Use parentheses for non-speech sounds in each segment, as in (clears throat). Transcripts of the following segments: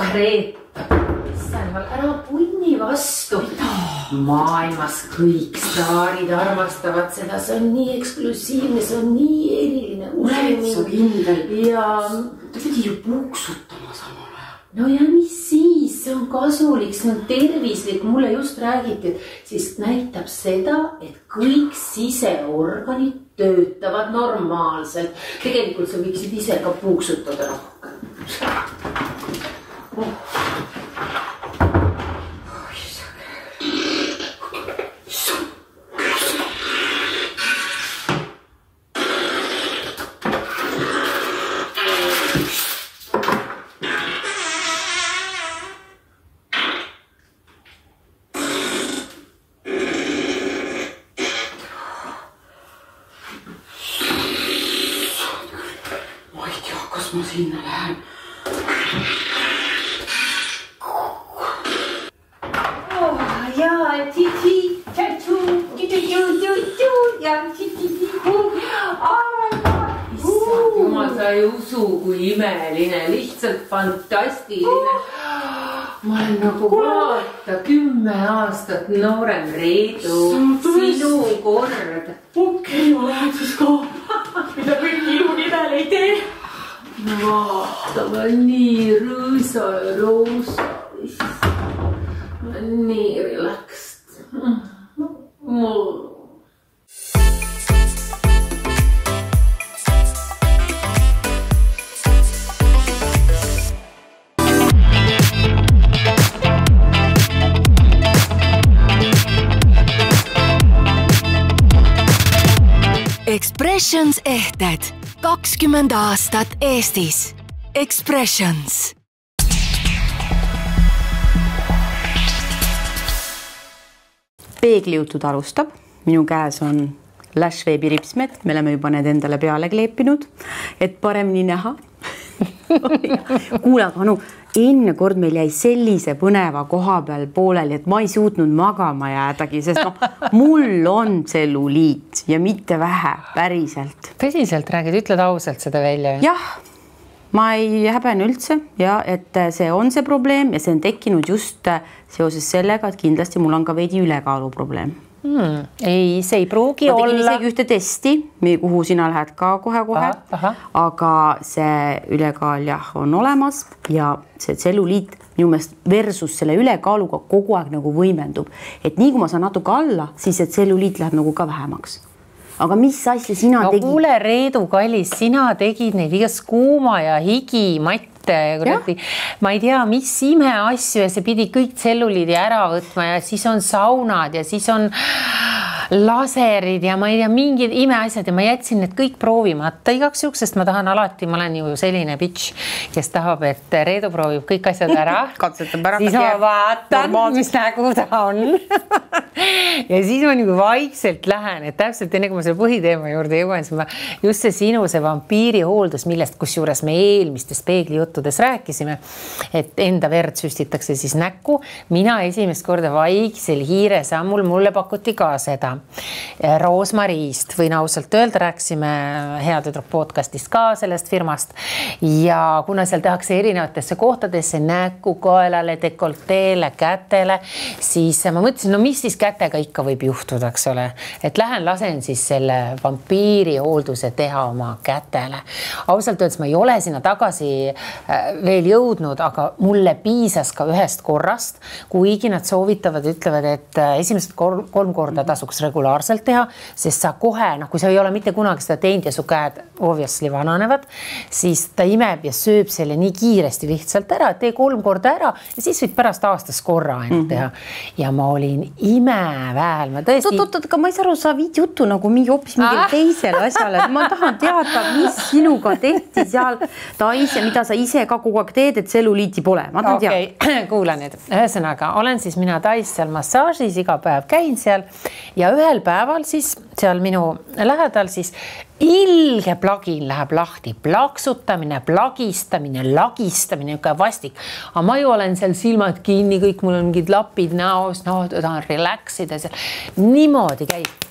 oh Reet, issand jumal, ära punni vastu. maailmas kõik staarid armastavad seda, see on nii eksklusiivne, see on nii eriline. oled sa kindel? ja. ta pidi ju puuksutama samal ajal. no ja mis siis, see on kasulik, see on tervislik, mulle just räägiti, et siis näitab seda, et kõik siseorganid töötavad normaalselt. tegelikult sa võiksid ise ka puuksutada rohkem oh.. (laughs) aastat noorem Expressions ehted kakskümmend aastat Eestis. Expressions. peeglijutud alustab, minu käes on Lash veebi ripsmed, me oleme juba need endale peale kleepinud, et paremini näha (laughs) kuule, aga no enne kord meil jäi sellise põneva koha peal pooleli, et ma ei suutnud magama jäädagi, sest noh, mul on tselluliit ja mitte vähe, päriselt. tõsiselt räägid, ütled ausalt seda välja? jah, ma ei häbene üldse ja et see on see probleem ja see on tekkinud just seoses sellega, et kindlasti mul on ka veidi ülekaalu probleem hmm.. ei, see ei pruugi ma olla. isegi ühte testi, kuhu sina lähed ka kohe-kohe, aga see ülekaal jah, on olemas ja see tselluliit minu meelest versus selle ülekaaluga kogu aeg nagu võimendub, et nii kui ma saan natuke alla, siis see tselluliit läheb nagu ka vähemaks. aga mis asja sina no tegid? kuule, Reedu kallis, sina tegid neid igast kuuma ja higimatte kuradi, ma ei tea, mis imeasju ja see pidi kõik tselluliidi ära võtma ja siis on saunad ja siis on laserid ja ma ei tea, mingid imeasjad ja ma jätsin need kõik proovimata igaks juhuks, sest ma tahan alati, ma olen ju selline bitch, kes tahab, et Reedu proovib kõik asjad ära. (laughs) Katsetab ära. siis ma vaatan, mis nägu ta on. (laughs) Ja siis ma nagu vaikselt lähen, et täpselt enne kui ma selle põhiteema juurde jõuan, siis ma just see sinu see vampiiri hooldus, millest kusjuures me eelmistes peeglijuttudes rääkisime, et enda verd süstitakse siis näkku. mina esimest korda vaiksel hiiresammul, mulle pakuti ka seda Roosmariist, võin ausalt öelda, rääkisime Hea tüdruk podcast'ist ka sellest firmast ja kuna seal tehakse erinevatesse kohtadesse näkku, kaelale, dekolteele, kätele, siis ma mõtlesin, no mis siis kätega ikka võib juhtuda, eks ole, et lähen lasen siis selle vampiiri hoolduse teha oma kätele. ausalt öeldes ma ei ole sinna tagasi äh, veel jõudnud, aga mulle piisas ka ühest korrast, kuigi nad soovitavad, ütlevad, et äh, esimesed kolm, kolm korda tasuks regulaarselt teha, sest sa kohe noh, kui sa ei ole mitte kunagi seda teinud ja su käed obviously vananevad, siis ta imeb ja sööb selle nii kiiresti lihtsalt ära, tee kolm korda ära ja siis võid pärast aastas korra ainult Mhm. teha mm. -hmm. ja ma olin imeväel, ma tõesti. oot-oot, aga ma ei saa aru, sa viid juttu nagu mingi hoopis mingile Ah. teisele asjale, ma tahan teada, mis sinuga tehti seal Tais ja mida sa ise ka kogu aeg teed, et tselluliiti pole, ma tahan okei teada okay., kuula nüüd, ühesõnaga olen siis mina Tais seal massaažis, iga päev käin seal ja ühel päeval siis seal minu lähedal siis ilge plagin läheb lahti, plaksutamine, plagistamine, lagistamine, niisugune vastik. aga ma ju olen seal silmad kinni, kõik mul on mingid lapid näos, no tahan relax ida seal. niimoodi käib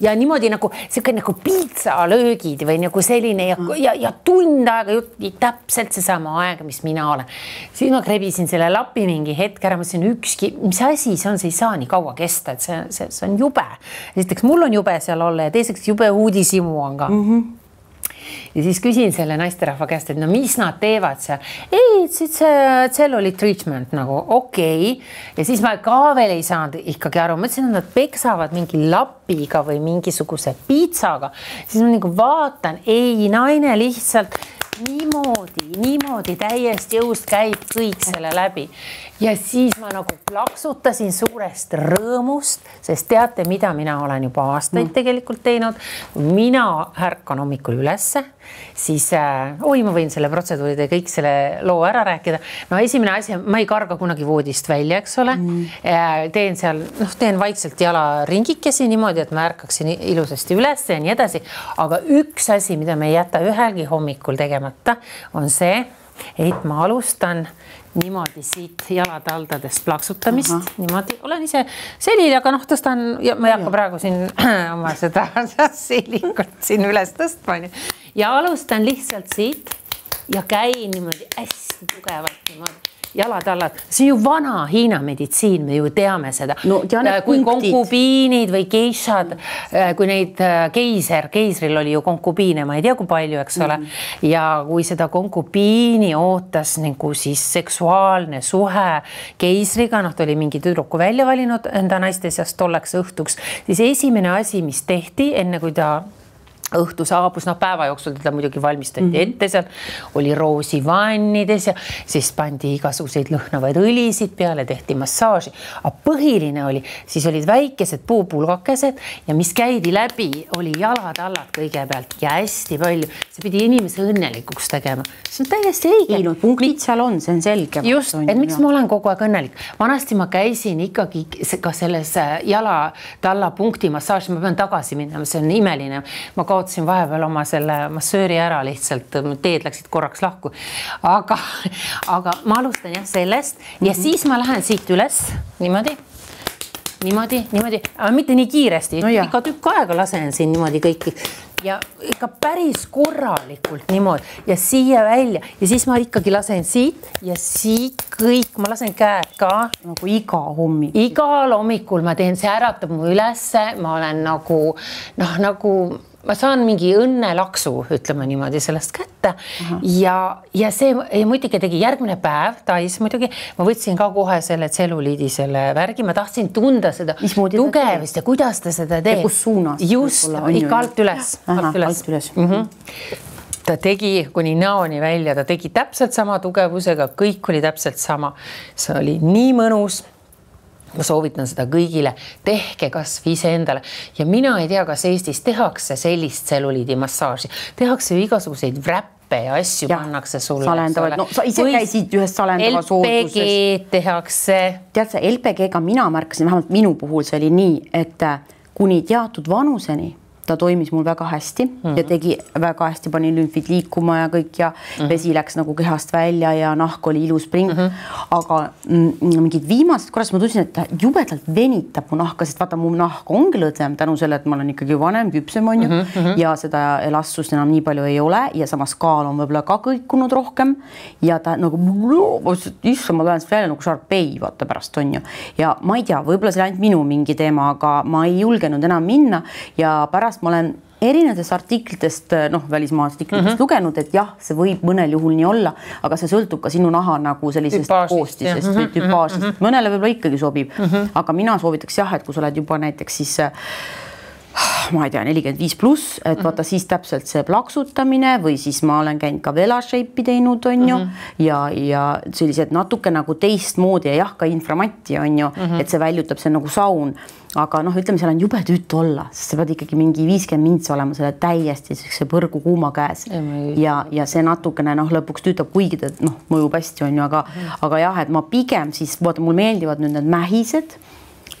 ja niimoodi nagu sihuke nagu piitsalöögid või nagu selline ja, ja, ja tund aega jutti täpselt seesama aeg, mis mina olen. siis ma krebisin selle lapi mingi hetk ära, mõtlesin ükski, mis asi see on, see ei saa nii kaua kesta, et see, see, see on jube. esiteks mul on jube seal olla ja teiseks jube uudishimu on ka mm. -hmm ja siis küsin selle naisterahva käest, et no mis nad teevad seal. ei, it's a cellulite treatment nagu okei okay.. ja siis ma ka veel ei saanud ikkagi aru, mõtlesin, et nad peksavad mingi lapiga või mingisuguse piitsaga. siis ma nagu vaatan, ei, naine lihtsalt niimoodi, niimoodi täiesti jõust käib kõik selle läbi ja siis ma nagu plaksutasin suurest rõõmust, sest teate, mida mina olen juba aastaid mm. tegelikult teinud. mina ärkan hommikul ülesse, siis äh, oi, ma võin selle protseduuride kõik selle loo ära rääkida. no esimene asi, ma ei karga kunagi voodist välja, eks ole mm.. Äh, teen seal, noh, teen vaikselt jalaringikesi niimoodi, et ma ärkaksin ilusasti üles ja nii edasi. aga üks asi, mida me ei jäta ühelgi hommikul tegemata, on see, et ma alustan niimoodi siit jalataldadest plaksutamist, niimoodi, olen ise selili, aga noh, tõstan ja ma ei hakka praegu siin (clears throat) oma seda (laughs) seelikut siin üles tõstma onju. ja alustan lihtsalt siit ja käin niimoodi hästi tugevalt niimoodi jalatallad, see on ju vana Hiina meditsiin, me ju teame seda no,. Äh, kui punktid. konkubiinid või geishad, äh, kui neid äh, keiser, keisril oli ju konkubiine, ma ei tea, kui palju, eks ole mm. -hmm. ja kui seda konkubiini ootas nagu siis seksuaalne suhe keisriga, noh, ta oli mingi tüdruku välja valinud enda naiste seast tolleks õhtuks, siis esimene asi, mis tehti enne kui ta õhtu saabus, noh, päeva jooksul teda muidugi valmistati mm -hmm. ette seal, oli roosivannides ja siis pandi igasuguseid lõhnavaid õlisid peale, tehti massaaži. aga põhiline oli, siis olid väikesed puupulgakesed ja mis käidi läbi, oli jalad-allad kõigepealt ja hästi palju, see pidi inimese õnnelikuks tegema. see on täiesti õige. ei no punktid seal on, see on selge. just, et miks ma olen kogu aeg õnnelik. vanasti ma käisin ikkagi ka selles äh, jala-talla punkti massaažis, ma pean tagasi minema, see on imeline. ma ka kaotasin vahepeal oma selle massööri ära lihtsalt, teed läksid korraks lahku. aga, aga ma alustan jah sellest. Ja mm -hmm. siis ma lähen siit üles. Niimoodi. Niimoodi, niimoodi, aga mitte nii kiiresti. No, ikka tükk aega lasen siin niimoodi kõiki. Ja ikka päris korralikult niimoodi. Ja siia välja. Ja siis ma ikkagi lasen siit. Ja siit kõik, ma lasen käed ka. nagu iga hommik. igal hommikul. Ma teen, see äratab mu ülesse, ma olen nagu noh, nagu ma saan mingi õnnelaksu, ütleme niimoodi sellest kätte Aha. ja, ja see ja muidugi tegi järgmine päev, Tais muidugi, ma võtsin ka kohe selle tselluliidi selle värgi, ma tahtsin tunda seda tugevust ja kuidas ta seda teeb. kus suunas? just, ikka alt üles, alt üles, alt üles.. Mm -hmm ta tegi kuni näoni välja, ta tegi täpselt sama tugevusega, kõik oli täpselt sama. see oli nii mõnus ma soovitan seda kõigile, tehke kasvõi iseendale ja mina ei tea, kas Eestis tehakse sellist tselluliidimassaaži, tehakse ju igasuguseid vräppe ja asju ja, pannakse sulle. salendavad, no sa ise Või käisid ühes salendava sooduses. LPG tehakse. tead sa, LPG-ga mina märkasin, vähemalt minu puhul see oli nii, et kuni teatud vanuseni ta toimis mul väga hästi mm -hmm. ja mhm. tegi väga hästi, pani lümfid liikuma ja kõik ja mm -hmm. vesi läks nagu kehast välja ja nahk oli ilus pring mm. -hmm. aga mingid viimased korras ma tundsin, et ta jubedalt venitab mu nahka, sest vaata, mu nahk ongi lõdvem tänu sellele, et ma olen ikkagi vanem, küpsem on ju mm -hmm. ja seda elastsust enam nii palju ei ole ja samas kaal on võib-olla ka kõikunud rohkem ja ta nagu, issand, ma tulen sealt välja nagu Sharpei vaata pärast on ju ja ma ei tea, võib-olla see oli ainult minu mingi teema, aga ma ei julgenud enam minna ja pärast pärast ma olen erinevatest artiklitest, noh, välismaa artiklitest mm -hmm. lugenud, et jah, see võib mõnel juhul nii olla, aga see sõltub ka sinu naha nagu sellisest Tüpaasist, koostisest või mhm, tüpaažist mm -hmm., mõnele võib-olla ikkagi sobib mm, -hmm. aga mina soovitaks jah, et kui sa oled juba näiteks siis äh, ma ei tea, nelikümmend viis pluss, et vaata mhm. siis täpselt see plaksutamine või siis ma olen käinud ka vela shape'i teinud, on ju mm, -hmm. ja, ja sellised natuke nagu teistmoodi ja jah, ka inframatti on ju mm, -hmm. et see väljutab, see on nagu saun aga noh, ütleme, seal on jube tüütu olla, sest sa pead ikkagi mingi viiskümmend mintsi olema selle täiesti siukse põrgu kuuma käes ja, ja see natukene noh, lõpuks tüütab, kuigi ta noh, mõjub hästi, on ju, aga mm., aga jah, et ma pigem siis vaata, mulle meeldivad nüüd need mähised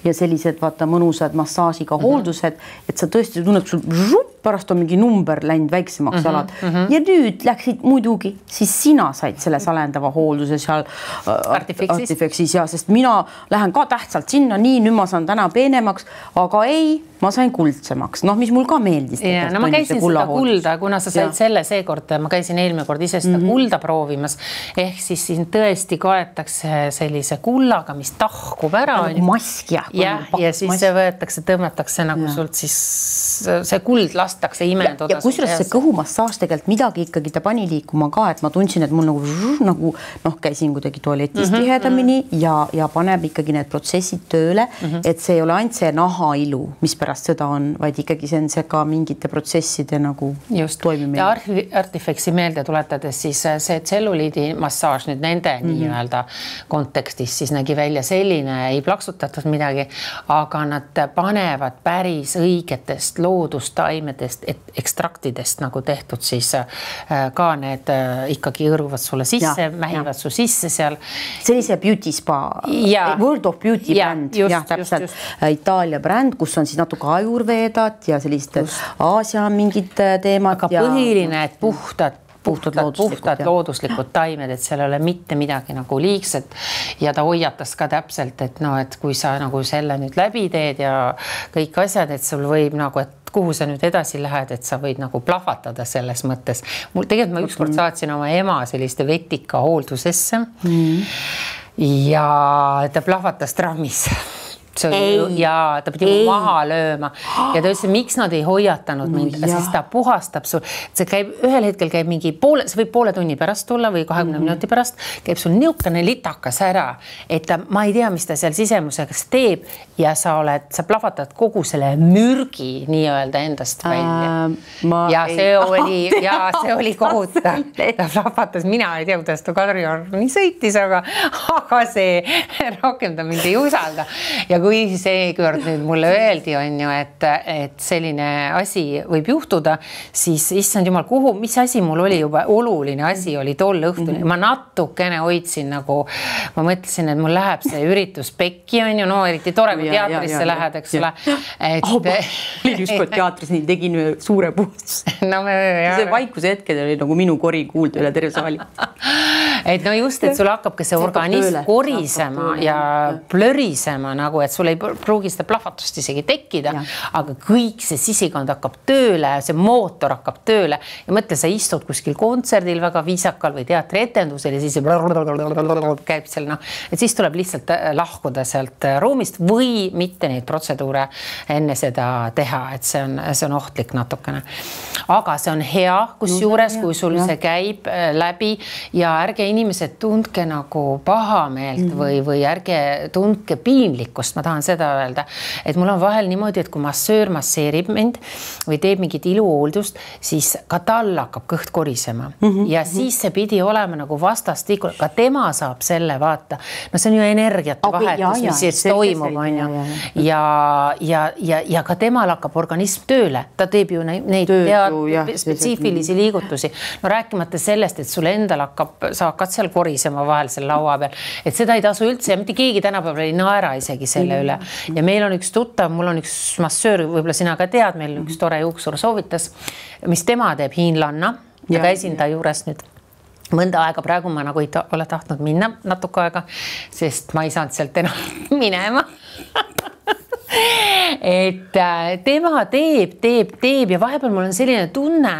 ja sellised vaata mõnusad massaažiga hooldused, et sa tõesti tunned, sul žup, pärast on mingi number läinud väiksemaks Mhm, jalad ja nüüd läksid muidugi, siis sina said selle salendava hoolduse seal äh, Artifexis. Ja sest mina lähen ka tähtsalt sinna, nii nüüd ma saan täna peenemaks, aga ei, ma sain kuldsemaks, noh, mis mul ka meeldis. ja no ma käisin seda kulda, kuna sa said Ja. selle seekord, ma käisin eelmine kord ise seda mm Mhm. -hmm. kulda proovimas. ehk siis siin tõesti kaetakse sellise kullaga, mis tahkub ära. nagu mask jah. Jah, ja siis see võetakse, tõmmatakse nagu Ja. sult siis see kuld lastakse imenduda. ja kusjuures see kõhumassaaž tegelikult midagi ikkagi ta pani liikuma ka, et ma tundsin, et mul nagu nagu noh, käisin kuidagi tualetis mm -hmm. tihedamini ja, ja paneb ikkagi need protsessid tööle mm, -hmm. et see ei ole ainult see nahailu, mis pärast seda on, vaid ikkagi see on see ka mingite protsesside nagu just toimimine. ja Arti- Artifexi meelde tuletades, siis äh, see tselluliidi massaaž nüüd nende mm -hmm. nii-öelda kontekstis siis nägi välja selline, ei plaksutatud midagi, aga nad panevad päris õigetest loodustaimedest, et ekstraktidest nagu tehtud siis äh, ka need äh, ikkagi hõõruvad sulle sisse, Ja, mähivad su sisse seal. sellise beauty spa, Ja. World of Beauty Ja, bränd, jah, täpselt, just. Itaalia bränd, kus on siis natuke ajurveedat ja sellist Aasia mingid teemad. aga põhiline, et puhtad Puhtad, looduslikud, puhtad jah. looduslikud taimed, et seal ei ole mitte midagi nagu liigset ja ta hoiatas ka täpselt, et noh, et kui sa nagu selle nüüd läbi teed ja kõik asjad, et sul võib nagu, et kuhu sa nüüd edasi lähed, et sa võid nagu plahvatada selles mõttes. mul tegelikult ma ükskord saatsin oma ema selliste vetika hooldusesse mm. ja ta plahvatas trammis (laughs) see oli ju Ei. ja ta pidi Ei. maha lööma ja ta ütles, miks nad ei hoiatanud mind, jah. sest ta puhastab sul, see käib ühel hetkel käib mingi poole, see võib poole tunni pärast tulla või kahekümne mm. -hmm. minuti pärast käib sul niisugune litakas ära, et ta, ma ei tea, mis ta seal sisemuseks teeb ja sa oled, sa plahvatad kogu selle mürgi nii-öelda endast välja Äh, ja ei see oli (laughs) tea ja see oli kohutav, ta plahvatas, mina ei tea, kuidas ta Kadrioruni sõitis, aga, aga see (laughs) rohkem ta mind ei usalda ja kui seekord nüüd mulle öeldi, on ju, et, et selline asi võib juhtuda, siis issand jumal, kuhu, mis asi mul oli juba oluline asi oli tol õhtul mm, -hmm. ma natukene hoidsin nagu, ma mõtlesin, et mul läheb see üritus pekki, on ju, no eriti tore, kui teatrisse ja, ja, lähed, eks ole. et oh, olin ükskord teatris, nii tegin ühe suure puhastuse. (laughs) no see vaikuse hetkel oli nagu minu kori kuulda üle terve saali. (laughs) et no just, et sul hakkab ka see organism korisema ja plörisema nagu, et sul ei pruugi seda plahvatust isegi tekkida, aga kõik see sisikond hakkab tööle, see mootor hakkab tööle ja mõtle, sa istud kuskil kontserdil väga viisakal või teatrietendusel ja siis käib seal noh, et siis tuleb lihtsalt äh, lahkuda sealt äh, ruumist või mitte neid protseduure enne seda teha, et see on, see on ohtlik natukene. aga see on hea, kusjuures, kui sul see käib äh, läbi ja ärge inimesed tundke nagu pahameelt mm -hmm. või, või ärge tundke piinlikkust, ma tahan seda öelda, et mul on vahel niimoodi, et kui massöör masseerib mind või teeb mingit iluhooldust, siis ka tal hakkab kõht korisema. Mm -hmm. ja siis see pidi olema nagu vastastikku, ka tema saab selle vaata, no see on ju energiate Abi- vahetus, mis siis toimub, on ju. jaa, ja, ja, ja, ja ka temal hakkab organism tööle, ta teeb ju neid, neid Tööd tead- jah, spetsiifilisi liigutusi. no rääkimata sellest, et sul endal hakkab, sa hakkad seal korisema vahel seal laua peal, et seda ei tasu üldse ja mitte keegi tänapäeval ei naera isegi selle üle. ja meil on üks tuttav, mul on üks massöör, võib-olla sina ka tead, meil üks tore juuksur soovitas, mis tema teeb, hiinlanna. Ja, käisin ta juures nüüd mõnda aega, praegu ma nagu ei ta ole tahtnud minna natuke aega, sest ma ei saanud sealt enam (laughs) minema et äh, tema teeb, teeb, teeb ja vahepeal mul on selline tunne,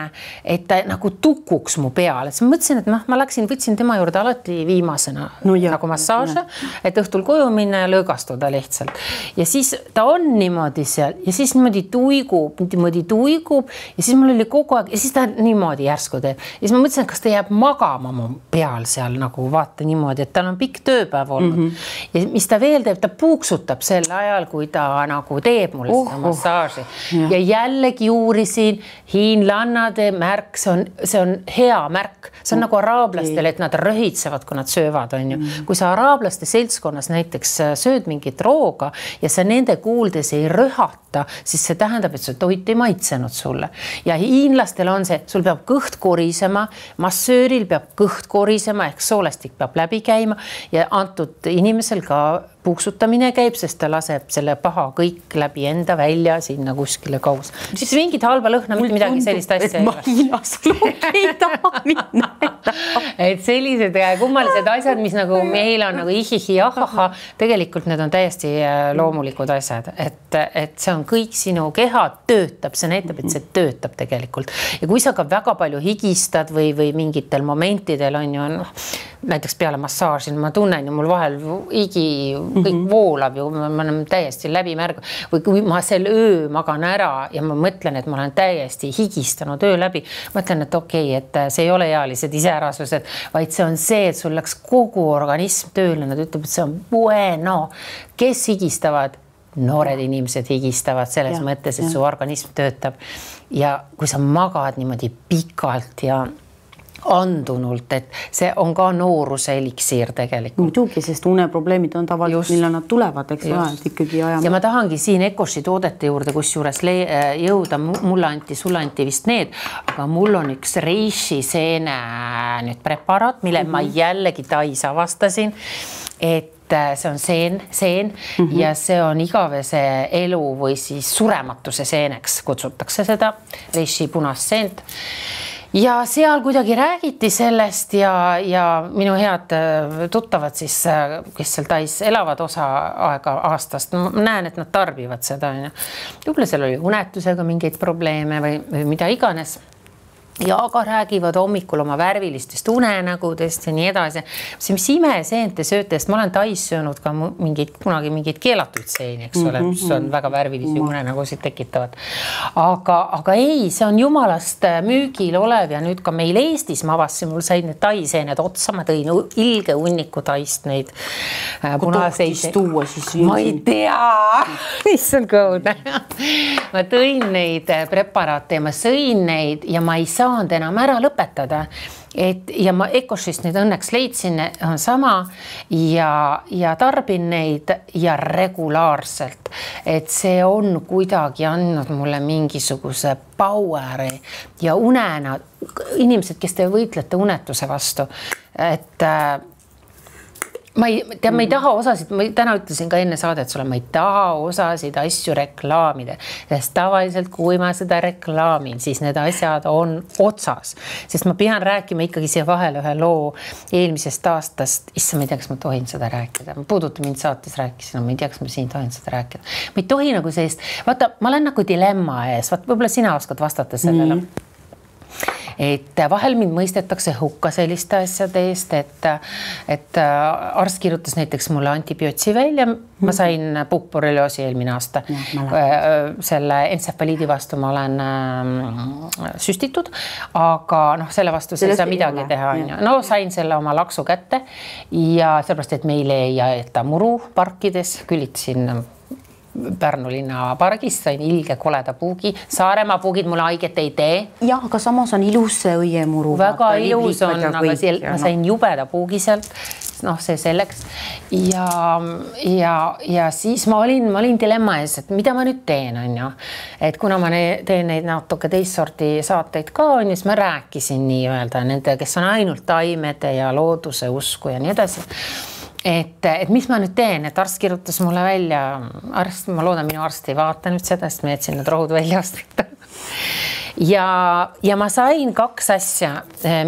et ta nagu tukuks mu peale, siis ma mõtlesin, et noh, ma läksin, võtsin tema juurde alati viimasena No jah, nagu massaaže, et õhtul koju minna ja lõõgastuda lihtsalt. ja siis ta on niimoodi seal ja siis niimoodi tuigub, niimoodi tuigub ja siis mul oli kogu aeg ja siis ta niimoodi järsku teeb ja siis ma mõtlesin, et kas ta jääb magama mu peal seal nagu vaata niimoodi, et tal on pikk tööpäev olnud mm. -hmm. ja mis ta veel teeb, ta puuksutab sel ajal, kui ta nagu teeb mulle Oh, seda oh. massaaži ja. Ja jällegi uurisin hiinlannade märk, see on, see on hea märk, see on no, nagu araablastele, et nad röhitsevad, kui nad söövad, on ju. kui sa araablaste seltskonnas näiteks äh, sööd mingit rooga ja sa nende kuuldes ei röhata, siis see tähendab, et see toit ei maitsenud sulle. ja hiinlastel on see, sul peab kõht korisema, massööril peab kõht korisema ehk soolestik peab läbi käima ja antud inimesel ka puuksutamine käib, sest ta laseb selle paha kõik läbi enda välja sinna kuskile kaus. siis mingit halba lõhna, mitte midagi sellist asja ole. Hiinas ei taha (laughs) minna. et sellised äh, kummalised asjad, mis nagu meil on nagu ihihi ahaha, tegelikult need on täiesti äh, loomulikud asjad, et, et see on kõik sinu keha töötab, see näitab, et see töötab tegelikult ja kui sa ka väga palju higistad või, või mingitel momentidel on ju noh, näiteks peale massaaži, ma tunnen ju mul vahel higi kõik mm -hmm. voolab ju, ma olen täiesti läbimärg või kui ma sel öö magan ära ja ma mõtlen, et ma olen täiesti higistanud öö läbi, mõtlen, et okei okay,, et see ei ole ealised iseärasused, vaid see on see, et sul läks kogu organism tööle, nad ütlevad, see on bueno, kes higistavad noored inimesed higistavad selles ja, mõttes, et ja. su organism töötab ja kui sa magad niimoodi pikalt ja andunult, et see on ka nooruse eliksiir tegelikult. muidugi, sest uneprobleemid on tavaliselt, millal nad tulevad, eks ole, et ikkagi ajame. ja ma tahangi siin Ecoshi toodete juurde kusjuures äh, jõuda, mulle anti, sulle anti vist need, aga mul on üks reishi seene nüüd preparaat, mille mm -hmm. ma mhm. jällegi Tais avastasin, et äh, see on seen, seen mm -hmm. ja see on igavese elu või siis surematuse seeneks kutsutakse seda reishi punast seent ja seal kuidagi räägiti sellest ja, ja minu head äh, tuttavad siis, äh, kes seal Tais elavad osa aega aastast, ma näen, et nad tarbivad seda onju. võib-olla seal oli unetusega mingeid probleeme või, või mida iganes ja aga räägivad hommikul oma värvilistest unenägudest ja nii edasi. mis imeseent te sööte, sest ma olen Tais söönud ka mingeid kunagi mingeid keelatuid seeni, eks ole, mis on väga värvilisi -hmm. unenägusid tekitavad. aga, aga ei, see on jumalast äh, müügil olev ja nüüd ka meil Eestis ma avastasin, mul said need Tai seened otsa, ma tõin ilge hunniku Taist neid äh,. punaseid tuua siis. ma ei tea, (laughs) issand kõudne (laughs) ma tõin neid äh, preparaate ja ma sõin neid ja ma ei saa saanud enam ära lõpetada. et ja ma Ecoshist nüüd õnneks leidsin, on sama ja, ja tarbin neid ja regulaarselt, et see on kuidagi andnud mulle mingisuguse power'i ja unena, inimesed, kes te võitlete unetuse vastu, et äh, ma ei, tead, ma ei taha osasid, ma täna ütlesin ka enne saadet sulle, ma ei taha osasid asju reklaamida, sest tavaliselt, kui ma seda reklaamin, siis need asjad on otsas, sest ma pean rääkima ikkagi siia vahele ühe loo eelmisest aastast. issand, ma ei tea, kas ma tohin seda rääkida, puuduta mind saates rääkisin, ma ei tea, kas ma siin tohin seda rääkida. ma ei tohi nagu sellist, vaata, ma olen nagu dilemma ees, vaat võib-olla sina oskad vastata sellele. Mm et vahel mind mõistetakse hukka selliste asjade eest, et, et äh, arst kirjutas näiteks mulle antibiootsi välja, ma mhm. sain puhkborrelioosi eelmine aasta. Äh, selle entsefaliidi vastu ma olen äh, süstitud, aga noh, selle vastu sa ei saa midagi teha, on ju. no sain selle oma laksu kätte. Ja sellepärast, et meile ei aeta muru parkides, külitasin Pärnu linnapargis, sain ilge koleda puugi. Saaremaa puugid mulle haiget ei tee. jah, aga samas on ilus see õiemuru. väga ilus on, aga seal ma sain no. jubeda puugi sealt. noh, see selleks ja, ja, ja siis ma olin, ma olin dilemma ees, et mida ma nüüd teen, on ju. et kuna ma ne, teen neid natuke teist sorti saateid ka on ju, siis ma rääkisin nii-öelda nende, kes on ainult taimede ja looduse usku ja nii edasi et, et mis ma nüüd teen, et arst kirjutas mulle välja, arst, ma loodan, minu arst ei vaata nüüd seda, sest ma jätsin need rohud välja ostmata. ja, ja ma sain kaks asja,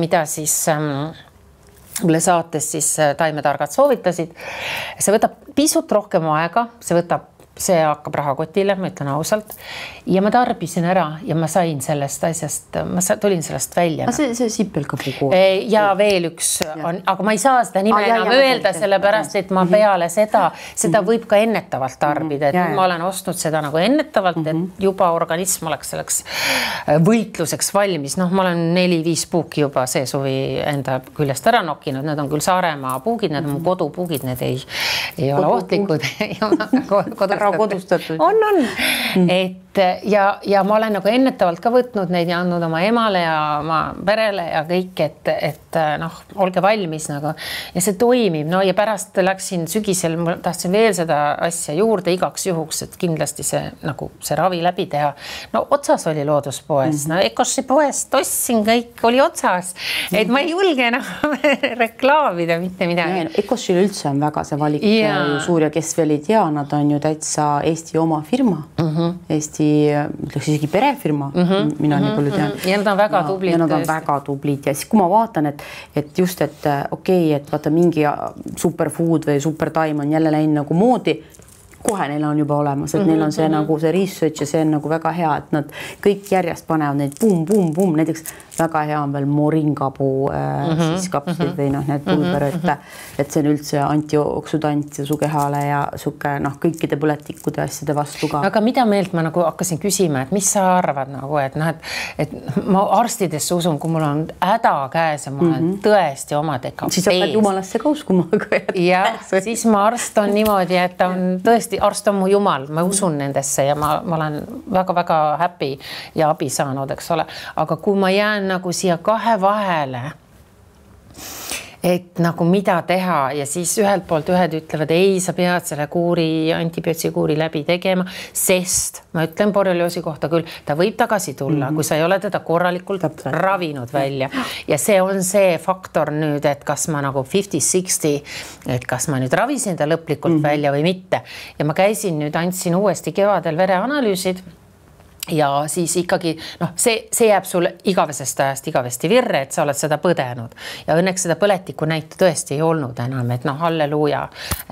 mida siis ähm, mulle saates siis eh, taimetargad soovitasid. see võtab pisut rohkem aega, see võtab see hakkab rahakotile, ma ütlen ausalt. ja ma tarbisin ära ja ma sain sellest asjast, ma tulin sellest välja. see, see sipelgapugu. ja veel üks on, aga ma ei saa seda nime ah, enam jah, öelda, sellepärast et ma mhm. peale seda, seda mhm. võib ka ennetavalt tarbida, et ja, ma olen ostnud seda nagu ennetavalt, et mhm. juba organism oleks selleks äh, võitluseks valmis. noh, ma olen neli-viis puuki juba see suvi enda küljest ära nokkinud, need on küll Saaremaa puugid, need on mu kodupuugid, need ei, ei ole ohtlikud (laughs) kodu ära kodustatud. on, on mm., et ja, ja ma olen nagu ennetavalt ka võtnud neid ja andnud oma emale ja oma perele ja kõik, et, et noh, olge valmis nagu ja see toimib, no ja pärast läksin sügisel, ma tahtsin veel seda asja juurde igaks juhuks, et kindlasti see nagu see ravi läbi teha. no otsas oli looduspoes mm, -hmm. no Ecossi poest ostsin, kõik oli otsas, et ma ei julge enam (laughs) reklaamida mitte midagi. Ecossil üldse on väga see valik ja. ju suur ja kes veel ei tea, nad on ju täitsa Eesti oma firma mm, -hmm. Eesti ütleks isegi perefirma mm, -hmm. mina mm -hmm. nii palju tean mm. -hmm. ja nad on väga tublid. ja nad on väga tublid ja siis, kui ma vaatan, et, et just, et okei okay,, et vaata mingi superfood või supertaim on jälle läinud nagu moodi kohe neil on juba olemas, et mm -hmm, neil on see mm -hmm. nagu see research ja see on nagu väga hea, et nad kõik järjest panevad neid pum-pum-pum, näiteks väga hea on veel moringapuu äh, mm -hmm, siis kapslid mm -hmm. või noh, need pulber, et, et see on üldse antioksüdant su kehale ja sihuke noh, kõikide põletikude asjade vastu ka. aga mida meelt ma nagu hakkasin küsima, et mis sa arvad nagu, et noh, et, et ma arstidesse usun, kui mul on häda käes ja ma olen mm -hmm. tõesti omadega. siis sa pead jumalasse ka uskuma. jah, siis ma arst on niimoodi, et ta on tõesti, arst on mu jumal, ma usun nendesse ja ma, ma olen väga-väga happy ja abi saanud, eks ole, aga kui ma jään nagu siia kahe vahele et nagu mida teha ja siis ühelt poolt ühed ütlevad ei, sa pead selle kuuri, antibiootsikuuri läbi tegema, sest ma ütlen borrelioosi kohta küll, ta võib tagasi tulla mm, -hmm. kui sa ei ole teda korralikult Täpselt. ravinud välja ja see on see faktor nüüd, et kas ma nagu fifty-sixty, et kas ma nüüd ravisin ta lõplikult mm -hmm. välja või mitte ja ma käisin nüüd, andsin uuesti kevadel vereanalüüsid ja siis ikkagi noh, see, see jääb sul igavesest ajast igavesti virre, et sa oled seda põdenud. Ja õnneks seda põletiku näitu tõesti ei olnud enam, et noh, halleluuja,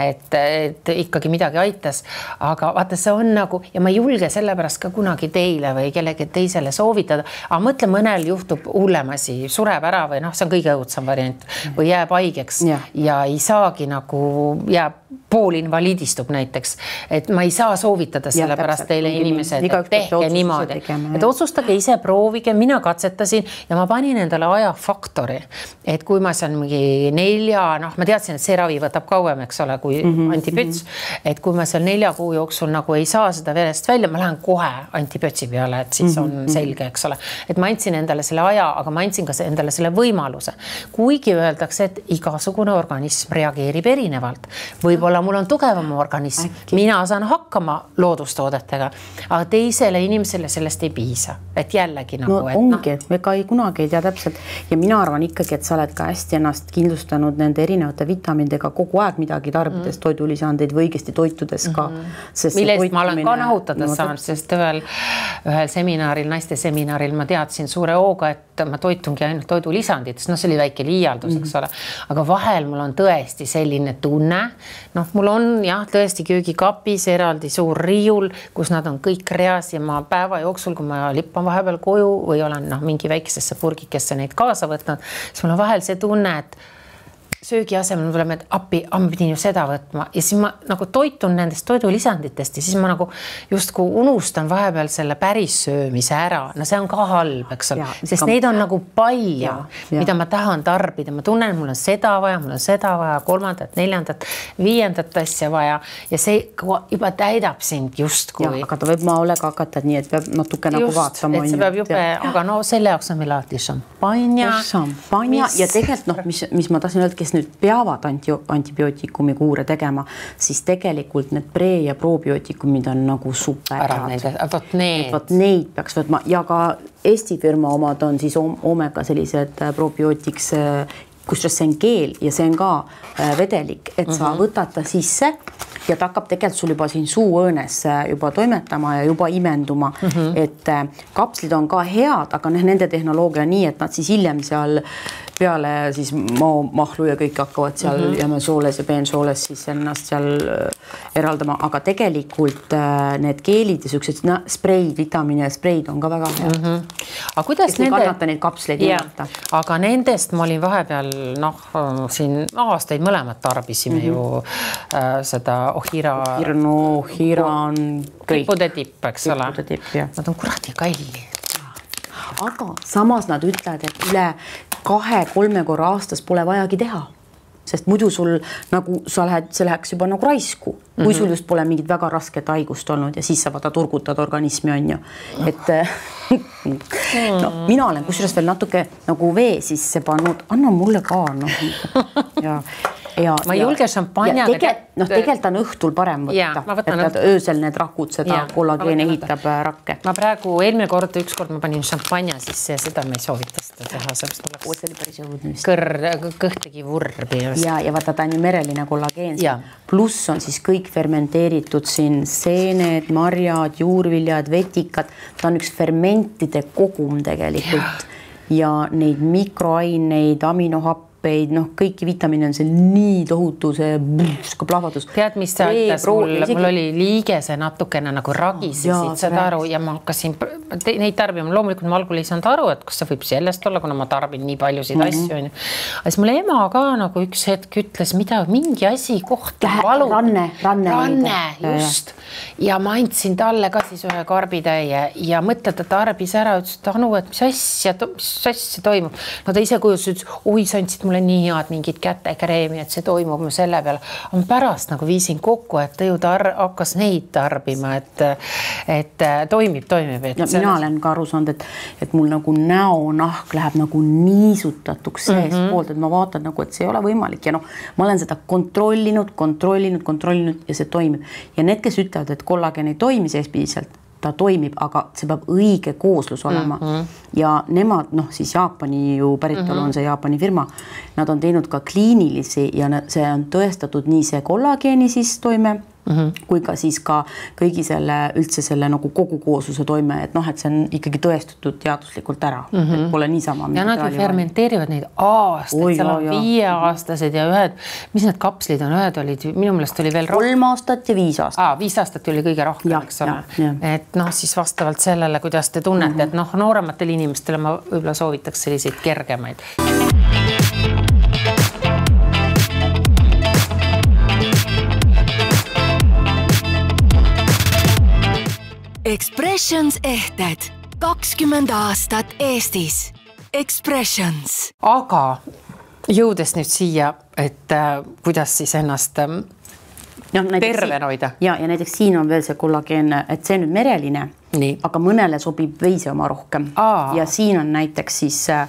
et, et ikkagi midagi aitas. aga vaata, see on nagu ja ma ei julge sellepärast ka kunagi teile või kellelegi teisele soovitada, aga mõtle, mõnel juhtub hullem asi, sureb ära või noh, see on kõige õudsem variant või jääb haigeks ja, ja ei saagi nagu jääb poolinvaliidistub näiteks, et ma ei saa soovitada sellepärast teile inimesed, et tehke niimoodi, et otsustage ise, proovige, mina katsetasin ja ma panin endale ajafaktori, et kui ma seal mingi nelja, noh, ma teadsin, et see ravi võtab kauem, eks ole, kui mm -hmm. antibiots, et kui ma seal nelja kuu jooksul nagu ei saa seda verest välja, ma lähen kohe antibiotsi peale, et siis mm -hmm. on mhm. selge, eks ole, et ma andsin endale selle aja, aga ma andsin ka endale selle võimaluse, kuigi öeldakse, et igasugune organism reageerib erinevalt, võib-olla võib-olla mul on tugevam organism, mina saan hakkama loodustoodetega, aga teisele inimesele sellest ei piisa, et jällegi nagu. no ongi no., ega ei kunagi ei tea täpselt ja mina arvan ikkagi, et sa oled ka hästi ennast kindlustanud nende erinevate vitamiinidega kogu aeg midagi tarbides mm., toidulisandeid või õigesti toitudes ka mm. -hmm. millest toitumine... ma olen ka nahutada no, saanud, sest ühel, ühel seminaril, naiste seminaril ma teadsin suure hooga, et ma toitungi ainult toidulisanditest, noh, see oli väike liialdus mm, -hmm. eks ole, aga vahel mul on tõesti selline tunne, noh, mul on jah, tõesti köögikapis eraldi suur riiul, kus nad on kõik reas ja ma päeva jooksul, kui ma lippan vahepeal koju või olen noh, mingi väiksesse purgikesse neid kaasa võtnud, siis mul on vahel see tunne, et söögi asemel me tuleme, et appi, ma pidin ju seda võtma. Ja siis ma nagu toitun nendest toidulisanditest ja siis ma nagu justkui unustan vahepeal selle päris söömise ära, no see on ka halb, eks ole, sest ka... neid on nagu palju, mida ma tahan tarbida, ma tunnen, mul on seda vaja, mul on seda vaja, kolmandat, neljandat, viiendat asja vaja. Ja see juba täidab sind justkui. aga ta võib maolega hakata, nii et peab natuke nagu Just, vaatama. et see peab jube, aga no selle jaoks on meil alati šampanja. šampanja. Mis... ja tegelikult noh, mis, mis ma tahtsin öelda, kes nüüd peavad anti, antibiootikumi kuure tegema, siis tegelikult need pre- ja probiootikumid on nagu super. vot need. vot neid peaks võtma ja ka Eesti firma omad on siis Omega sellised äh, probiootiks äh, kusjuures see on keel ja see on ka äh, vedelik, et sa mm -hmm. võtad ta sisse ja ta hakkab tegelikult sul juba siin suuõõnes juba toimetama ja juba imenduma mm, -hmm. et kapslid on ka head, aga noh, nende tehnoloogia on nii, et nad siis hiljem seal peale siis maomahlu ja kõik hakkavad seal mm -hmm. jämesooles ja peensooles siis ennast seal äh, eraldama, aga tegelikult äh, need keelid ja siuksed spreid, vitamiine spreid on ka väga head mm. -hmm. aga kuidas Kes nende. kannata neid kapsleid ilmata. aga nendest ma olin vahepeal noh, siin aastaid mõlemad tarbisime mm -hmm. ju äh, seda Ohira. Ohirno, Ohira on kõik. tippude tipp, eks ole. Nad on kuradi kallid aga samas nad ütlevad, et üle kahe-kolme korra aastas pole vajagi teha. Sest muidu sul nagu sa lähed, see läheks juba nagu raisku, kui mm -hmm. sul just pole mingit väga rasket haigust olnud ja siis sa vaata turgutad organismi on ju, et (laughs) no mina olen kusjuures veel natuke nagu vee sisse pannud, anna mulle ka noh. Ja ja ma ei ja, julge šampanjaga tegelikult noh, tegelikult on õhtul parem võtta, et need öösel need rakud seda kollageeni ehitab äh, rakke. ma praegu eelmine kord, ükskord ma panin šampanja sisse ja seda me ei soovita seda teha, sellepärast tuleb. see oli päris õudne vist. kõr, kõht tegi vurbi. ja, ja vaata, ta on ju mereline kollageen. pluss on siis kõik fermenteeritud siin seened, marjad, juurviljad, vetikad, ta on üks fermentide kogum tegelikult ja, ja neid mikroaineid, aminohappe happeid, noh, kõiki vitamiine on seal nii tohutu see plahvatus. tead, mis see aitas mul, mul oli liigese natukene nagu ragisesid, saad aru, ja ma hakkasin neid tarbima, loomulikult ma algul ei saanud aru, et kas see võib sellest olla, kuna ma tarbin nii paljusid mm -hmm. asju onju. aga siis mul ema ka nagu üks hetk ütles, mida mingi asi kohta valub. ranne, ranne. ranne, just. ja ma andsin talle ka siis ühe karbitäie ja mõtle, ta tarbis ära, ütles, et Anu, et mis asja, mis asja toimub. no ta ise kujutas, ütles, oi, sa andsid mulle nii head mingit kätekreemi, et see toimub mu selle peale. ma pärast nagu viisin kokku, et ta ju tar-, hakkas neid tarbima, et, et toimib, toimib. ja mina on... olen ka aru saanud, et, et mul nagu näonahk läheb nagu niisutatuks seestpoolt mm, -hmm. et ma vaatan nagu, et see ei ole võimalik ja noh, ma olen seda kontrollinud, kontrollinud, kontrollinud ja see toimib. ja need, kes ütlevad, et kollageen ei toimi seespidiselt ta toimib, aga see peab õige kooslus olema mm. -hmm. ja nemad noh, siis Jaapani ju päritolu mm -hmm. on see Jaapani firma, nad on teinud ka kliinilisi ja see on tõestatud nii see kollageeni siis toime mm -hmm. kui ka siis ka kõigi selle üldse selle nagu kogu koosluse toime, et noh, et see on ikkagi tõestatud teaduslikult ära mm, -hmm. et pole niisama. ja nad ju fermenteerivad neid aastaid, seal on viieaastased ja ühed, mis need kapslid on, ühed olid minu meelest oli veel kolm aastat ja viis aastat. viis aastat oli kõige rohkem, eks ole. et noh, siis vastavalt sellele, kuidas te tunnete mm, -hmm. et noh, noorematele inimestele ma võib-olla soovitaks selliseid kergemaid. Expressions ehted, kakskümmend aastat Eestis. Expressions. aga jõudes nüüd siia, et äh, kuidas siis ennast äh, noh, tervena hoida. ja, ja näiteks siin on veel see kollageen, et see nüüd mereline, aga mõnele sobib veise oma rohkem Aa. ja siin on näiteks siis äh,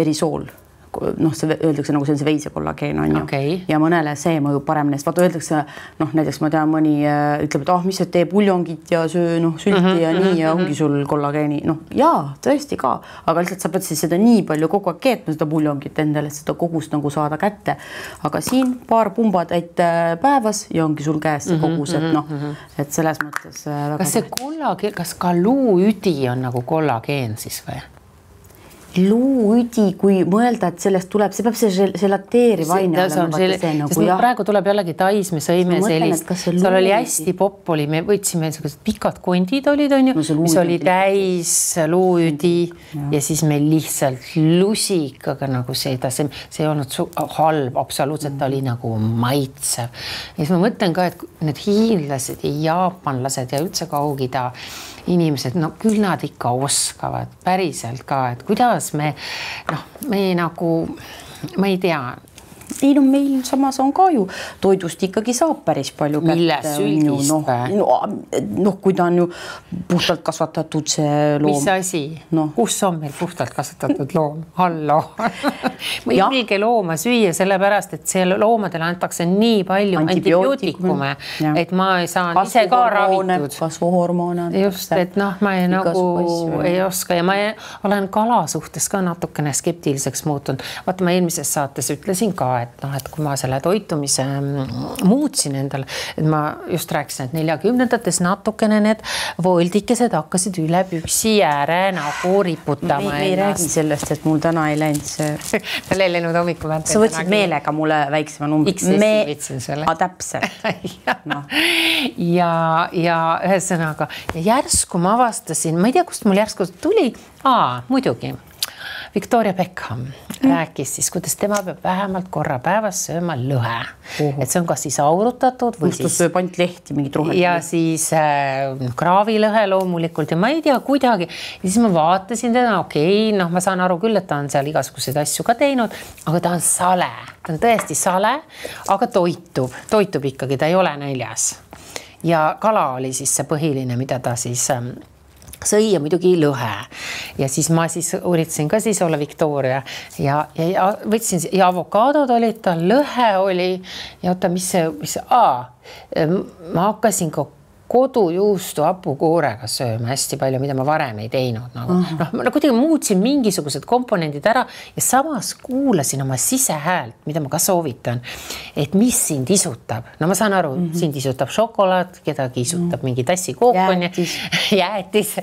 verisool noh, see öeldakse nagu see on see veisekollageen on ju okay. ja mõnele see mõjub paremini, sest vaata öeldakse noh, näiteks ma tean, mõni äh, ütleb, et ah oh,, mis sa tee puljongit ja söö noh, sülti mm -hmm, ja nii mm -hmm. ja ongi sul kollageeni, noh jaa, tõesti ka, aga lihtsalt sa pead siis seda nii palju kogu aeg keetma, seda puljongit endale, et seda kogust nagu saada kätte. aga siin paar pumbatäit äh, päevas ja ongi sul käes see mhm, kogus, et noh, mhm. et selles mõttes. Äh, kas see kollageen, kas ka luuüdi on nagu kollageen siis või? Luuüdi, kui mõelda, et sellest tuleb, see peab see želateeriv aine olema. Nagu, praegu tuleb jällegi Tais, me sõime sellist, seal oli hästi popp oli, me võtsime sellised pikad kondid olid, onju no,, mis oli täis luuüdi ja. ja siis me lihtsalt lusikaga nagu seda, see, ei olnud halb, absoluutselt, ta oli nagu maitsev. ja siis ma mõtlen ka, et need hiinlased ja jaapanlased ja üldse Kaug-Ida inimesed, no küll nad ikka oskavad päriselt ka, et kuidas me noh, me nagu, ma ei tea ei no meil samas on ka ju toidust ikkagi saab päris palju kätte. millest sülgist noh, või? noh, noh, kui ta on ju puhtalt kasvatatud see loom. mis asi no., kus on meil puhtalt kasvatatud loom, halloo ma (laughs) ei julge looma süüa, sellepärast et see loomadele antakse nii palju antibiootikume, et ma ei saa ise ka ravitud. kasvuhormoone. just, et noh, ma ei nagu asju. ei oska ja ma ei, olen kala suhtes ka natukene skeptiliseks muutunud. vaata, ma eelmises saates ütlesin ka, et noh, et kui ma selle toitumise mm, muutsin endale, et ma just rääkisin, et neljakümnendates natukene need voldikesed hakkasid üle püksi ääre nagu riputama. me ei räägi sellest, et mul täna ei läinud see (laughs) tal ei läinud hommikul. sa võtsid meelega mulle väiksema numbri. me... täpselt (laughs) no. ja, ja ühesõnaga ja järsku ma avastasin, ma ei tea, kust mul järsku tuli, muidugi Victoria Beckham rääkis siis, kuidas tema peab vähemalt korra päevas sööma lõhe uh. -huh. et see on kas siis aurutatud või Kus ta siis sööb ainult lehti, mingit rohelist. ja siis äh, kraavilõhe loomulikult ja ma ei tea kuidagi. ja siis ma vaatasin teda, okei okay,, noh, ma saan aru küll, et ta on seal igasuguseid asju ka teinud, aga ta on sale, ta on tõesti sale, aga toitub, toitub ikkagi, ta ei ole näljas. ja kala oli siis see põhiline, mida ta siis ähm, sõi ja muidugi lõhe. Ja siis ma siis üritasin ka siis olla Victoria. Ja, ja, ja võtsin ja avokaadod olid tal, lõhe oli. Ja oota, mis see, mis see, ma hakkasin ka kodujuustu hapukoorega sööma hästi palju, mida ma varem ei teinud nagu uh -huh. noh, ma kuidagi muutsin mingisugused komponendid ära ja samas kuulasin oma sisehäält, mida ma ka soovitan. et mis sind isutab, no ma saan aru mhm. -huh. sind isutab šokolaad, kedagi isutab uh -huh. mingi tassi kook onju, (laughs) jäätis,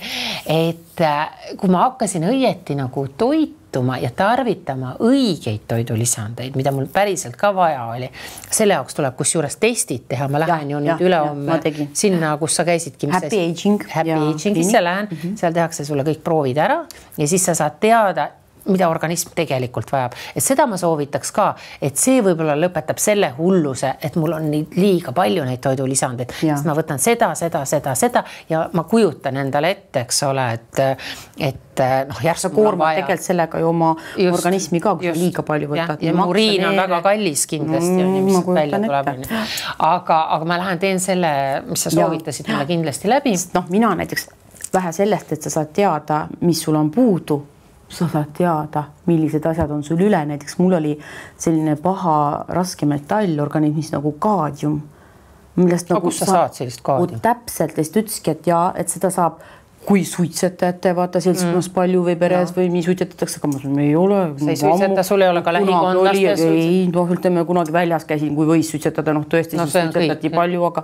et äh, kui ma hakkasin õieti nagu toit toituma ja tarvitama õigeid toidulisandeid, mida mul päriselt ka vaja oli. selle jaoks tuleb kusjuures testid teha, ma lähen ja, ju nüüd ülehomme sinna, kus sa käisidki. Happy aging. Happy aging'isse lähen mm, -hmm. seal tehakse sulle kõik proovid ära ja siis sa saad teada mida organism tegelikult vajab, et seda ma soovitaks ka, et see võib-olla lõpetab selle hulluse, et mul on nii liiga palju neid toidulisandeid, sest ma võtan seda, seda, seda, seda ja ma kujutan endale ette, eks ole, et, et noh, järsku koormad tegelikult sellega ju oma just, organismi ka, kui sa liiga palju võtad. ja uriin on väga kallis kindlasti mm, on ju, mis välja tuleb, on ju. aga, aga ma lähen teen selle, mis sa soovitasid mulle kindlasti läbi. noh, mina näiteks vähe sellest, et sa saad teada, mis sul on puudu sa saad teada, millised asjad on sul üle, näiteks mul oli selline paha raske metall organismis nagu kaadium, millest. aga nagu kust sa saad sellist kaadium? täpselt ja siis ta ütleski, et ja et seda saab kui suitsetajate vaata seltskonnas mm. palju või peres ja. või nii suitsetatakse, aga ma ütlesin, ei ole. sa ei suitseta, sul ei ole ka lähikondlastes? ei, noh, ütleme kunagi väljas käisin, kui võis suitsetada, noh, tõesti no, siis suitsetati kõik, palju, aga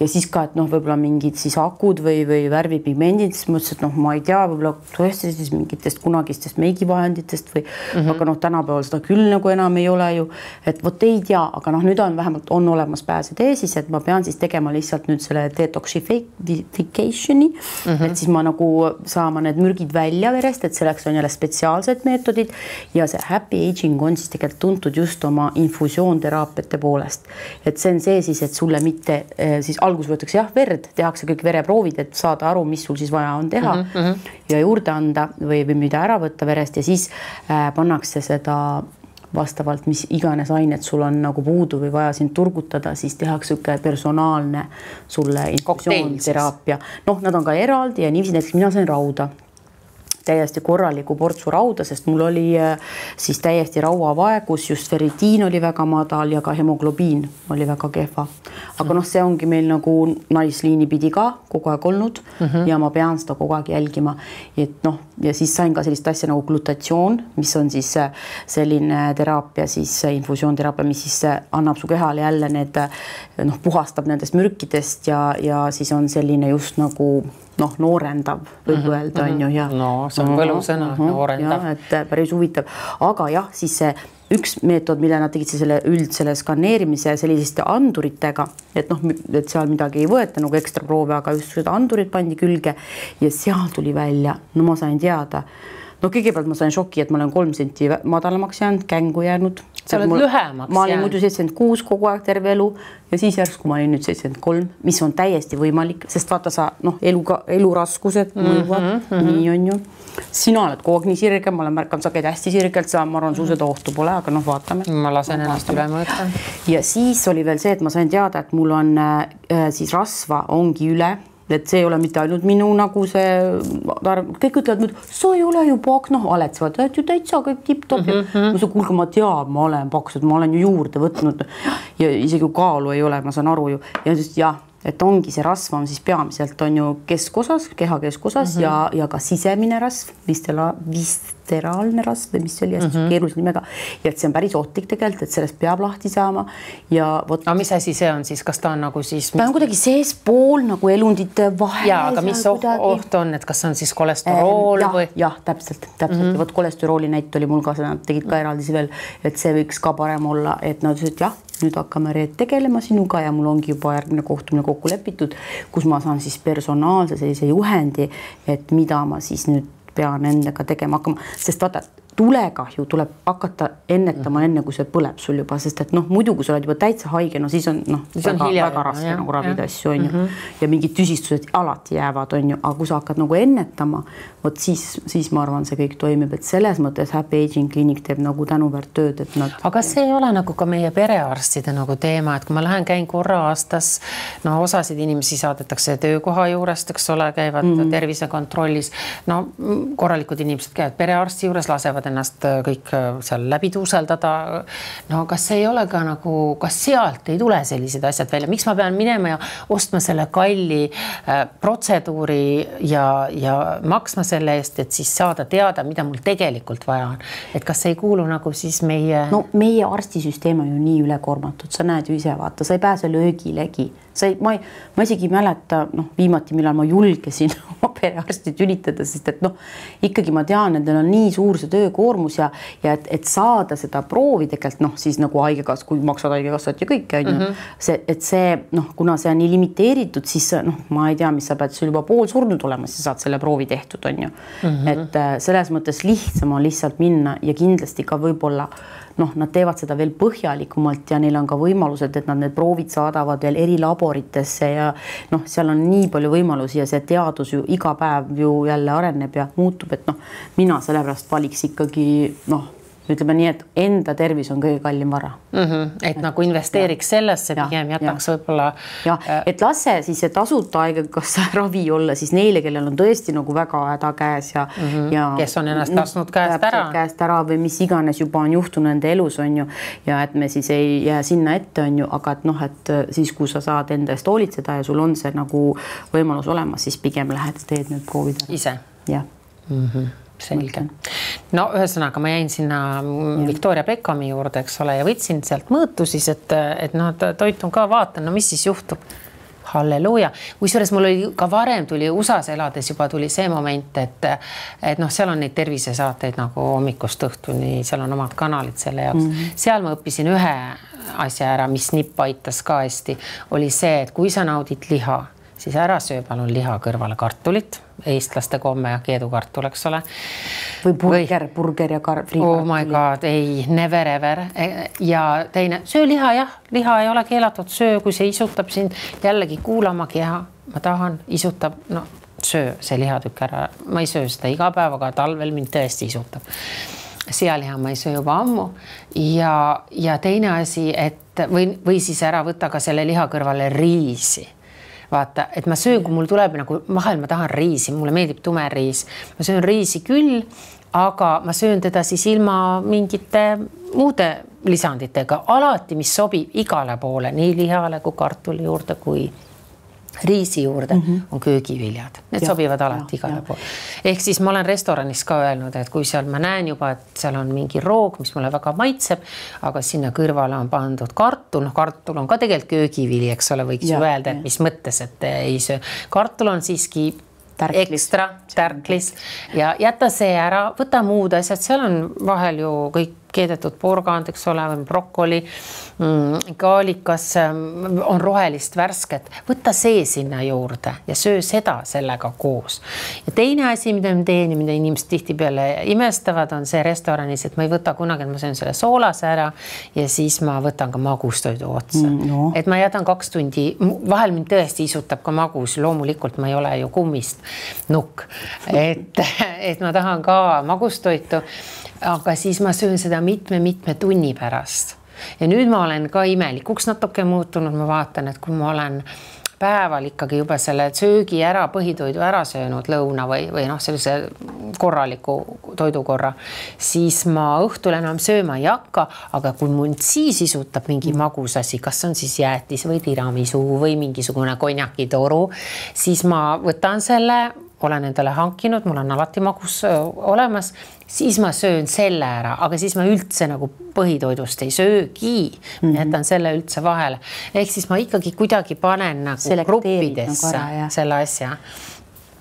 ja siis ka, et noh, võib-olla mingid siis akud või, või värvipigmendid, siis mõtlesin, et noh, ma ei tea, võib-olla tõesti siis mingitest kunagistest meigivahenditest või mm, -hmm. aga noh, tänapäeval seda küll nagu enam ei ole ju, et vot ei tea, aga noh, nüüd on vähemalt on olemas pääseteesis, et ma pean siis tegema lihtsalt nüüd selle detoxification'i mm, -hmm. et siis ma ma nagu saama need mürgid välja verest, et selleks on jälle spetsiaalsed meetodid ja see happy aging on siis tegelikult tuntud just oma infusioonteraapiate poolest. et see on see siis, et sulle mitte eh, siis alguses võetakse jah, verd, tehakse kõik vereproovid, et saada aru, mis sul siis vaja on teha mm -hmm. ja juurde anda või, või mida ära võtta verest ja siis äh, pannakse seda vastavalt, mis iganes ained sul on nagu puudu või vaja sind turgutada, siis tehakse niisugune personaalne sulle infusioonteraapia. noh, nad on ka eraldi ja niiviisi näiteks mina sain rauda täiesti korraliku portsu rauda, sest mul oli äh, siis täiesti rauavaegus, just ferritiin oli väga madal ja ka hemoglobiin oli väga kehva. aga noh, see ongi meil nagu naisliini pidi ka kogu aeg olnud mm -hmm. ja ma pean seda kogu aeg jälgima. et noh, ja siis sain ka sellist asja nagu glutatsioon, mis on siis äh, selline teraapia, siis äh, infusioonteraapia, mis siis annab su kehale jälle need noh, puhastab nendest mürkidest ja, ja siis on selline just nagu noh, noorendav võib mm -hmm. öelda, on ju, ja. no see on võlusõna mm, -hmm, noorendav. et äh, päris huvitav, aga jah, siis see üks meetod, mille nad tegid selle üld selle skaneerimise selliste anduritega, et noh, et seal midagi ei võeta nagu ekstra proove, aga just seda andurit pandi külge ja seal tuli välja, no ma sain teada no kõigepealt ma sain šoki, et ma olen kolm senti madalamaks jäänud, kängu jäänud. sa oled mul, lühemaks ma olin jäänud. muidu seitsekümmend kuus kogu aeg terve elu ja siis järsku ma olin nüüd seitsekümmend kolm, mis on täiesti võimalik, sest vaata sa noh, eluga, eluraskused mõjuvad mm, -hmm. nii on ju. sina oled kogu aeg nii sirge, ma olen märganud, sa käid hästi sirgelt, sa, ma arvan, sul seda ohtu pole, aga noh, vaatame. ma lasen ennast üle mõõta. ja siis oli veel see, et ma sain teada, et mul on äh, siis rasva ongi üle et see ei ole mitte ainult minu nagu see, kõik ütlevad sa ei ole ju paks, noh, haletsevad, et ju täitsa kõik tipp-topp mm. -hmm. ma ütlesin, kuulge, ma tean, ma olen paks, et ma olen ju juurde võtnud ja isegi kaalu ei ole, ma saan aru ju ja siis jah et ongi see rasv on siis peamiselt on ju keskosas, keha keskosas mm -hmm. ja, ja ka sisemine rasv, vistela-, visteraalne rasv või mis see oli hästi mm -hmm. keerulise nimega. ja et see on päris ohtlik tegelikult, et sellest peab lahti saama ja vot. aga mis asi see on siis, kas ta on nagu siis? ta on kuidagi seespool nagu elundite vahel. ja, aga mis kuidagi... oht on, et kas on siis kolesterool ja, või? jah, täpselt, täpselt mm -hmm. vot kolesterooli näit oli mul ka, nad tegid ka eraldisi veel, et see võiks ka parem olla, et nad ütlesid jah nüüd hakkame Reet tegelema sinuga ja mul ongi juba järgmine kohtumine kokku lepitud, kus ma saan siis personaalse sellise juhendi, et mida ma siis nüüd pean endaga tegema hakkama, sest vaata, tulekahju tuleb hakata ennetama enne, kui see põleb sul juba, sest et noh, muidu kui sa oled juba täitsa haige, no siis on noh, väga, väga raske nagu ravida asju on ju mm -hmm. ja mingid tüsistused alati jäävad, on ju, aga kui sa hakkad nagu ennetama, vot siis, siis ma arvan, see kõik toimib, et selles mõttes Happy Aging kliinik teeb nagu tänuväärt tööd, et nad. aga kas ei ole nagu ka meie perearstide nagu teema, et kui ma lähen, käin korra aastas, no osasid inimesi saadetakse töökoha juurest, eks ole, käivad mm -hmm. tervisekontrollis. no korralikud inimesed käivad perearsti juures, lasevad ennast äh, kõik äh, seal läbi tuuseldada. no kas ei ole ka nagu, kas sealt ei tule sellised asjad välja, miks ma pean minema ja ostma selle kalli äh, protseduuri ja, ja maksma selle eest, et siis saada teada, mida mul tegelikult vaja on. et kas see ei kuulu nagu siis meie. no meie arstisüsteem on ju nii ülekoormatud, sa näed ju ise, vaata, sa ei pääse löögilegi sa ei, ma ei, ma isegi ei mäleta, noh, viimati, millal ma julgesin (laughs) oma perearsti tülitada, sest et noh, ikkagi ma tean, et neil on nii suur see töökoormus ja, ja et, et saada seda proovi tegelikult noh, siis nagu haigekassa, kui maksavad haigekassat ja kõike on ju -hmm. see, et see noh, kuna see on nii limiteeritud, siis noh, ma ei tea, mis sa pead sul juba poolsurnud olema, siis saad selle proovi tehtud, on ju mm. -hmm. et äh, selles mõttes lihtsam on lihtsalt minna ja kindlasti ka võib-olla noh, nad teevad seda veel põhjalikumalt ja neil on ka võimalused, et nad need proovid saadavad veel erilaboritesse ja noh, seal on nii palju võimalusi ja see teadus ju iga päev ju jälle areneb ja muutub, et noh, mina sellepärast valiks ikkagi noh ütleme nii, et enda tervis on kõige kallim vara mm. -hmm. et nagu investeeriks ja. sellesse, pigem jätaks võib-olla. jah, äh, et lase siis see tasuta haigekassa (laughs) ravi olla siis neile, kellel on tõesti nagu väga häda käes ja mm, -hmm. ja. kes on ennast lasknud käest ära. käest ära või mis iganes juba on juhtunud nende elus on ju ja et me siis ei jää sinna ette, on ju, aga et noh, et siis, kui sa saad enda eest hoolitseda ja sul on see nagu võimalus olemas, siis pigem lähed, teed need proovid ära. ise? jah mm -hmm selge. no ühesõnaga ma jäin sinna ja. Victoria Beckami juurde, eks ole, ja võtsin sealt mõõtu siis, et, et noh, toitun ka, vaatan, no mis siis juhtub. halleluuja, kusjuures mul oli ka varem tuli USA-s elades juba tuli see moment, et et noh, seal on neid tervisesaateid nagu hommikust õhtuni, seal on omad kanalid selle jaoks mm. -hmm. seal ma õppisin ühe asja ära, mis nipp aitas ka hästi, oli see, et kui sa naudid liha siis ära söö palun liha kõrvale kartulit, eestlaste komme ja keedukartul, eks ole. või burger, burger ja kar-. oh my god, ei, never ever. E, ja teine, söö liha jah, liha ei ole keelatud, söö, kui see isutab sind. Jällegi kuulama keha, ma tahan, isutab, no söö see lihatükk ära, ma ei söö seda iga päev, aga talvel mind tõesti isutab. Sealiha ma ei söö juba ammu. Ja, ja teine asi, et või, või siis ära võta ka selle liha kõrvale riisi vaata, et ma söön, kui mul tuleb nagu vahel ma tahan riisi, mulle meeldib tume riis, ma söön riisi küll, aga ma söön teda siis ilma mingite muude lisanditega, alati, mis sobib igale poole, nii lihale kui kartuli juurde, kui riisi juurde mm -hmm. on köögiviljad, need ja, sobivad alati igale poole. ehk siis ma olen restoranis ka öelnud, et kui seal ma näen juba, et seal on mingi roog, mis mulle väga maitseb, aga sinna kõrvale on pandud kartul, noh, kartul on ka tegelikult köögivili, eks ole, võiks ja, ju öelda, et mis mõttes, et ei söö. kartul on siiski Tärklis. ekstra tärklis ja jäta see ära, võta muud asjad, seal on vahel ju kõik keedetud porgand, eks ole, või brokoli mm,, kaalikas mm, on rohelist värsket, võta see sinna juurde ja söö seda sellega koos. ja teine asi, mida ma teen ja mida inimesed tihtipeale imestavad, on see restoranis, et ma ei võta kunagi, et ma söön selle soolase ära ja siis ma võtan ka magustoidu otsa mm,. No. et ma jätan kaks tundi, vahel mind tõesti isutab ka magus, loomulikult ma ei ole ju kummist nukk, et, et ma tahan ka magustoitu aga siis ma söön seda mitme-mitme tunni pärast. ja nüüd ma olen ka imelikuks natuke muutunud, ma vaatan, et kui ma olen päeval ikkagi juba selle söögi ära, põhitoidu ära söönud, lõuna või, või noh, sellise korraliku toidukorra, siis ma õhtul enam sööma ei hakka, aga kui mul siis isutab mingi magus asi, kas on siis jäätis või tiramisu või mingisugune konjakitoru, siis ma võtan selle olen endale hankinud, mul on alati magus olemas, siis ma söön selle ära, aga siis ma üldse nagu põhitoidust ei söögi mm, -hmm. jätan selle üldse vahele. ehk siis ma ikkagi kuidagi panen nagu gruppidesse nagu selle asja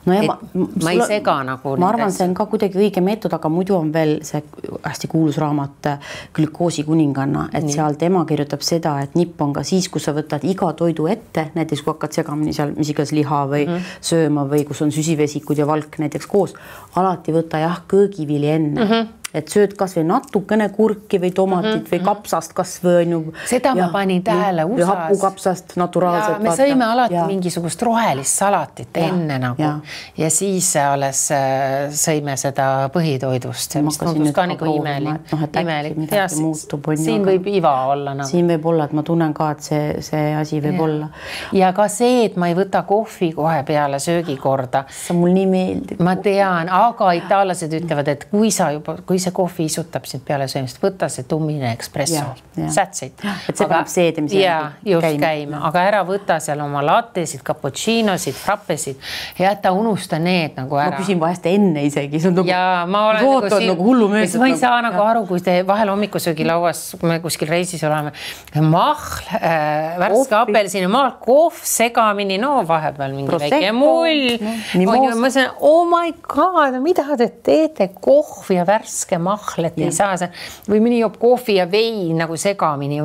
no ja ma, ma ei sega nagu. ma arvan, see on ka kuidagi õige meetod, aga muidu on veel see hästi kuulus raamat Glükoosi kuninganna, et Nii. seal tema kirjutab seda, et nipp on ka siis, kui sa võtad iga toidu ette, näiteks kui hakkad segamini seal mis iganes liha või mm -hmm. sööma või kus on süsivesikud ja valk näiteks koos, alati võta jah, köögivili enne mm. -hmm et sööd kasvõi natukene kurki või tomatit mm -hmm. või kapsast kasvõi on ju. seda ja, ma panin tähele USA-s. hapukapsast naturaalselt. me sõime alati ja. mingisugust rohelist salatit ja. enne nagu ja. ja siis alles äh, sõime seda põhitoidust. mis tundus ka nagu imelik, noh, imelik. ja siin võib iva olla nagu. siin võib olla, et ma tunnen ka, et see, see asi võib ja. olla. ja ka see, et ma ei võta kohvi kohe peale söögikorda. see mul nii meeldib. ma tean, aga itaallased ütlevad, et kui sa juba, kui see kohvi isutab sind peale söömist, võta see tummine espresso, it. et see paneb seedimise ja just käima, käima., aga ära võta seal oma lattesid, cappuccinosid, frappesid, jäta, unusta need nagu ära. ma küsin vahest enne isegi, see on nagu. ja ma olen nagu, siin, nagu hullumeelselt. ma ei saa nagu aru, kui te vahel hommikusöögilauas, kui me kuskil reisis oleme, mahl äh,, värske apelsinimahl, kohv segamini, no vahepeal mingi Prosecco, väike mull ma mõtlesin, oh my god, mida te teete, kohv ja värske mahl, et ja. ei saa või mõni joob kohvi ja vein nagu segamini.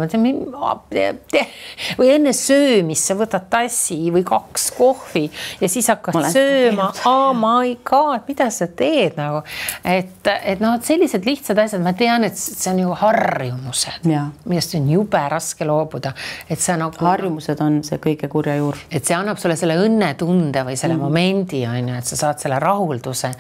või enne söömist sa võtad tassi või kaks kohvi ja siis hakkad sööma. Oh my god, mida sa teed nagu, et, et noh, et sellised lihtsad asjad, ma tean, et see on ju harjumused, millest on jube raske loobuda, et sa nagu. harjumused on see kõige kurja juur. et see annab sulle selle õnnetunde või selle mm. momendi on ju, et sa saad selle rahulduse.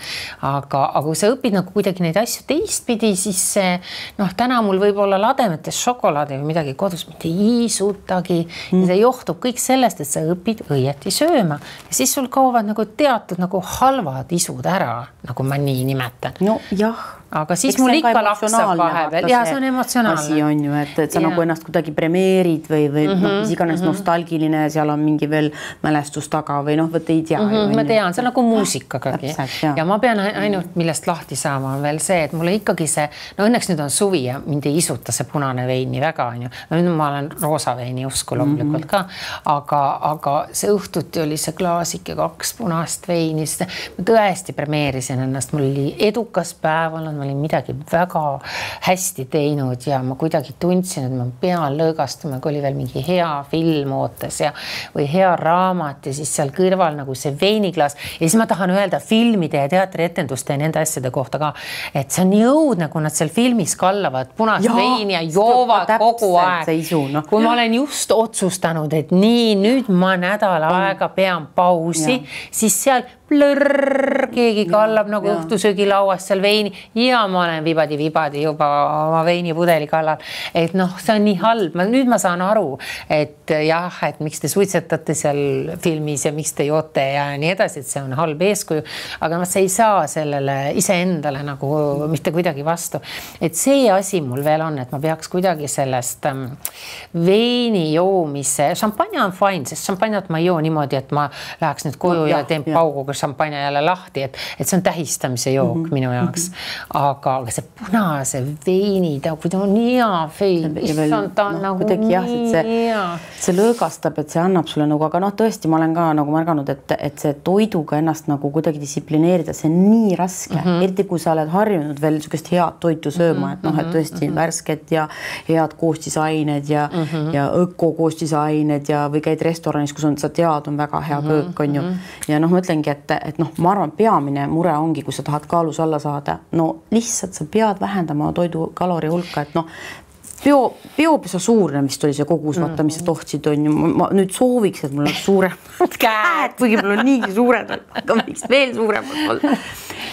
aga, aga kui sa õpid nagu kuidagi neid asju teistpidi, siis see noh, täna mul võib olla lademetes šokolaadi või midagi kodus, mitte iisutagi. Mm.. see johtub kõik sellest, et sa õpid õieti sööma. Ja siis sul kaovad nagu teatud nagu halvad isud ära, nagu ma nii nimetan. nojah aga siis Eks mul ikka laksab vahepeal ja see on emotsionaalne. asi on ju, et, et sa ja. nagu ennast kuidagi premeerid või, või mm -hmm, noh, mis iganes mm -hmm. nostalgiline, seal on mingi veel mälestus taga või noh, vot ei tea mm. -hmm, ma tean, see on nagu muusikagagi ja. ja ma pean ainult millest lahti saama, on veel see, et mulle ikkagi see, no õnneks nüüd on suvi ja mind ei isuta see punane vein nii väga, on ju. no nüüd ma olen roosa veini usku loomulikult mm -hmm. ka, aga, aga see õhtuti oli see klaasike kaks punast veini, siis ma tõesti premeerisin ennast, mul oli edukas päev olnud ma olin midagi väga hästi teinud ja ma kuidagi tundsin, et ma pean lõõgastuma, kui oli veel mingi hea film ootas ja või hea raamat ja siis seal kõrval nagu see veiniklaas ja siis ma tahan öelda filmide ja teatrietenduste ja nende asjade kohta ka, et see on nii õudne, kui nad seal filmis kallavad punast ja, veini ja joovad kogu aeg. No. kui ja. ma olen just otsustanud, et nii, nüüd ma nädal aega pean pausi, siis seal plõrr, keegi kallab ja, nagu ja. õhtusöögilauas seal veini ja ma olen vibadi-vibadi juba oma veinipudeli kallal. et noh, see on nii halb, ma nüüd ma saan aru, et jah, et miks te suitsetate seal filmis ja miks te joote ja nii edasi, et see on halb eeskuju. aga noh, sa ei saa sellele iseendale nagu mitte kuidagi vastu. et see asi mul veel on, et ma peaks kuidagi sellest ähm, veini joomise, šampanja on fine, sest šampanjat ma ei joo niimoodi, et ma läheks nüüd koju no, ja, ja teen pauguga šampanja jälle lahti, et, et see on tähistamise jook mm -hmm. minu jaoks. aga, aga see punase veini, ta, kui ta on nii hea vein, issand, ta on no, nagu kuidagi jah, et see, see lõõgastab, et see annab sulle nagu, aga noh, tõesti, ma olen ka nagu märganud, et, et see toiduga ennast nagu kuidagi distsiplineerida, see on nii raske mm, -hmm. eriti kui sa oled harjunud veel niisugust head toitu sööma, et noh, et tõesti mm -hmm. värsket ja head koostisained ja mm, -hmm. ja ökokoostisained ja, või käid restoranis, kus on, sa tead, on väga hea köök, on ju. ja noh, ma ütlengi, et et, et noh, ma arvan, peamine mure ongi, kui sa tahad kaalus alla saada, no lihtsalt sa pead vähendama toidu kalori hulka, et noh, peo, peopesa suurnemist oli see kogus mm, -hmm. vaata, mis sa tohtsid, on ju, ma nüüd sooviks, et mul oleks suuremad (laughs) käed, kuigi mul on niigi suured, aga võiks veel suuremad olla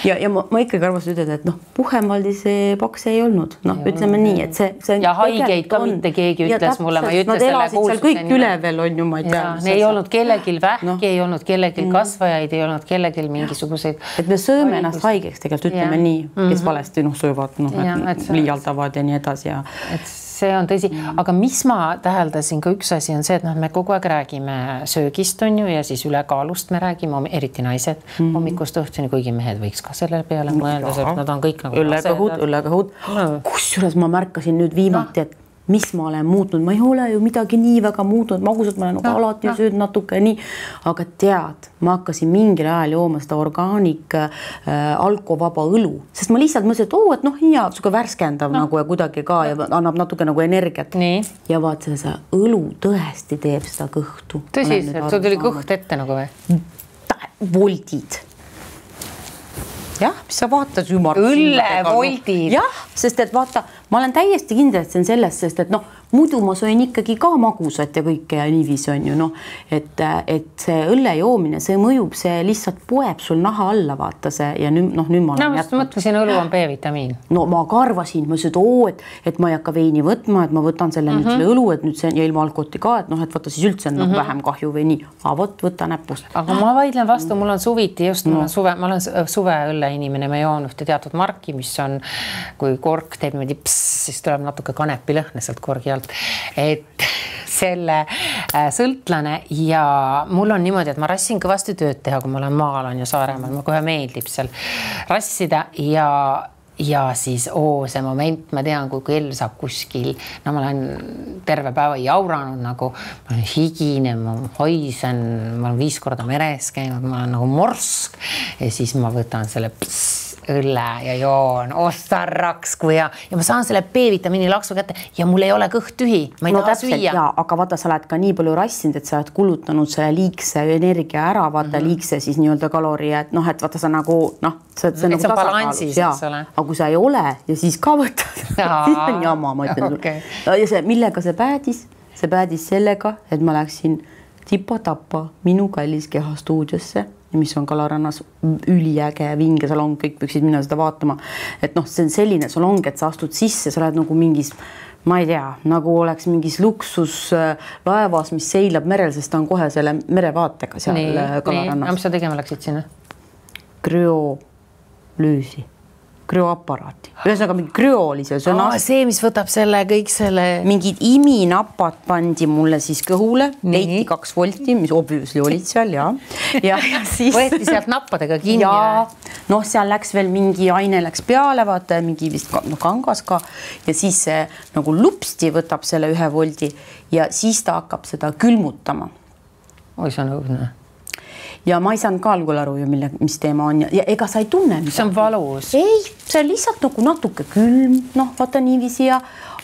ja, ja ma, ma ikkagi arvasin ütelda, et noh, Puhhemaldi see paks ei olnud, noh, ütleme nii, et see, see. ja haigeid ka on. mitte keegi ütles täpselt, mulle, ma ei ütle selle kuulsuse. kõik üleval on ju, ma ei tea. ei olnud kellelgi vähki no., ei olnud kellelgi mm. kasvajaid, ei olnud kellelgi mingisuguseid. et me sööme haigust. ennast haigeks tegelikult, ütleme ja. nii, kes mm -hmm. valesti noh, söövad, noh, liialdavad ja nii edasi ja. et see on tõsi, aga mis ma täheldasin ka üks asi on see, et noh, me kogu aeg räägime söögist on ju ja siis ülekaalust me räägime, eriti naised mm -hmm. hommikust õhtuni, kuigi mehed võiks ka selle peale mõelda, sest nad on kõik nagu. õllekõhud, õllekõhud no.. kusjuures ma märkasin nüüd viimati no., et mis ma olen muutnud, ma ei ole ju midagi nii väga muutnud, magusat ma olen nagu no, alati no. söönud natuke nii, aga tead, ma hakkasin mingil ajal jooma seda orgaanik äh, alkovaba õlu, sest ma lihtsalt mõtlesin, et oo oh,, et noh, hea, sihuke värskendav no. nagu ja kuidagi ka ja annab natuke nagu energiat. ja vaat see, see õlu tõesti teeb seda kõhtu. tõsiselt, sul tuli kõht ette nagu või? voldid jah, mis sa vaatad ümar. õllevoldid. jah, sest et vaata, ma olen täiesti kindel, et see on sellest, sest et noh, muidu ma söön ikkagi ka magusat ja kõike ja niiviisi on ju noh, et, et see õlle joomine, see mõjub, see lihtsalt poeb sul naha alla, vaata see ja nüüd noh, nüüd ma olen no, jätnud. mõtlesin, õlu on B-vitamiin. no ma ka arvasin, ma ütlesin, et oo, et, et ma ei hakka veini võtma, et ma võtan selle mm -hmm. nüüd selle õlu, et nüüd see ja ilma alkoholi ka, et noh, et vaata siis üldse on mm -hmm. noh, vähem kahju või nii, aga vot võta näpust. aga ma vaidlen vastu, mul on suviti just no., mul on suve, ma olen suveõlle inimene, ma joon ühte teatud marki, mis on, kui kork teeb niimoodi pss, siis tuleb natuke kanepilõhna sealt korgi alt, et selle äh, sõltlane ja mul on niimoodi, et ma rassin kõvasti tööd teha, kui ma olen maal on ju Saaremaal, mulle kohe meeldib seal rassida ja ja siis oo, see moment, ma tean, kui kell saab kuskil, no ma olen terve päeva jauranud nagu, ma olen higine, ma haisen, ma olen viis korda meres käinud, ma olen nagu morsk. Ja siis ma võtan selle pss, õlle ja joon, ostan raksku ja, ja ma saan selle B-vitamiini laksu kätte ja mul ei ole kõht tühi, ma ei no, taha süüa. ja, aga vaata, sa oled ka nii palju rassinud, et sa oled kulutanud selle liigse energia ära, vaata mm -hmm. liigse siis nii-öelda kalori, et noh, et vaata sa nagu noh, see, see, nagu balansis, eks ole. aga kui sa ei ole ja siis ka võtad (laughs) siis on jama, ma ütlen okay. sulle. ja see, millega see päädis, see päädis sellega, et ma läksin tipa-tapa minu kallis keha stuudiosse mis on Kalarannas üliäge vinge salong, kõik võiksid minna seda vaatama. et noh, see on selline salong, et sa astud sisse, sa oled nagu mingis ma ei tea, nagu oleks mingis luksuslaevas, mis seilab merel, sest ta on kohe selle merevaatega seal nii, Kalarannas. mis sa tegema läksid sinna? krüolüüsi krüoaparaati, ühesõnaga mingi krüo oli seal sõnas. see, mis võtab selle kõik selle. mingid iminapad pandi mulle siis kõhule, leiti kaks volti, mis obviously olid seal ja, ja, (laughs) ja siis. võeti sealt nappadega kinni. ja noh, seal läks veel mingi aine läks peale, vaata mingi vist noh, kangas ka ja siis see nagu lupsti võtab selle ühe voldi ja siis ta hakkab seda külmutama. oi, see on õudne ja ma ei saanud ka algul aru ju, mille, mis teema on ja, ega sa ei tunne. see on valus. ei, see on lihtsalt nagu natuke külm, noh, vaata niiviisi ja,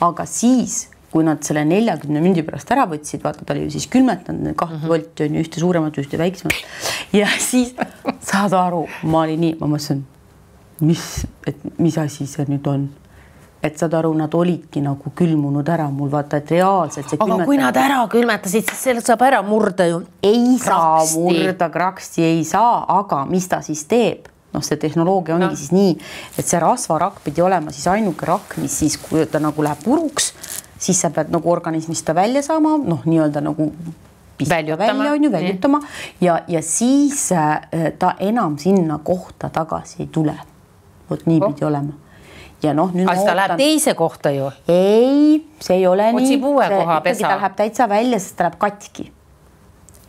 aga siis kui nad selle neljakümne minuti pärast ära võtsid, vaata, ta oli ju siis külmetanud kahte mm -hmm. volti on ju ühte suuremat, ühte väiksemat ja siis saad aru, ma olin nii, ma mõtlesin, mis, et mis asi see nüüd on et saad aru, nad olidki nagu külmunud ära mul vaata, et reaalselt see. aga külmetab... kui nad ära külmetasid, siis sellest saab ära murda ju. ei kraksti. saa murda, kraksti ei saa, aga mis ta siis teeb? noh, see tehnoloogia ongi no. siis nii, et see rasvarakk pidi olema siis ainuke rakk, mis siis, kui ta nagu läheb puruks, siis sa pead nagu organismist ta välja saama, noh, nii-öelda nagu väljutama, välja on ju, väljutama ja, ja siis äh, ta enam sinna kohta tagasi ei tule. vot nii oh. pidi olema ja noh, nüüd. aga ta läheb teise kohta ju. ei, see ei ole Otsib nii. uue koha pesa. ta läheb täitsa välja, sest ta läheb katki.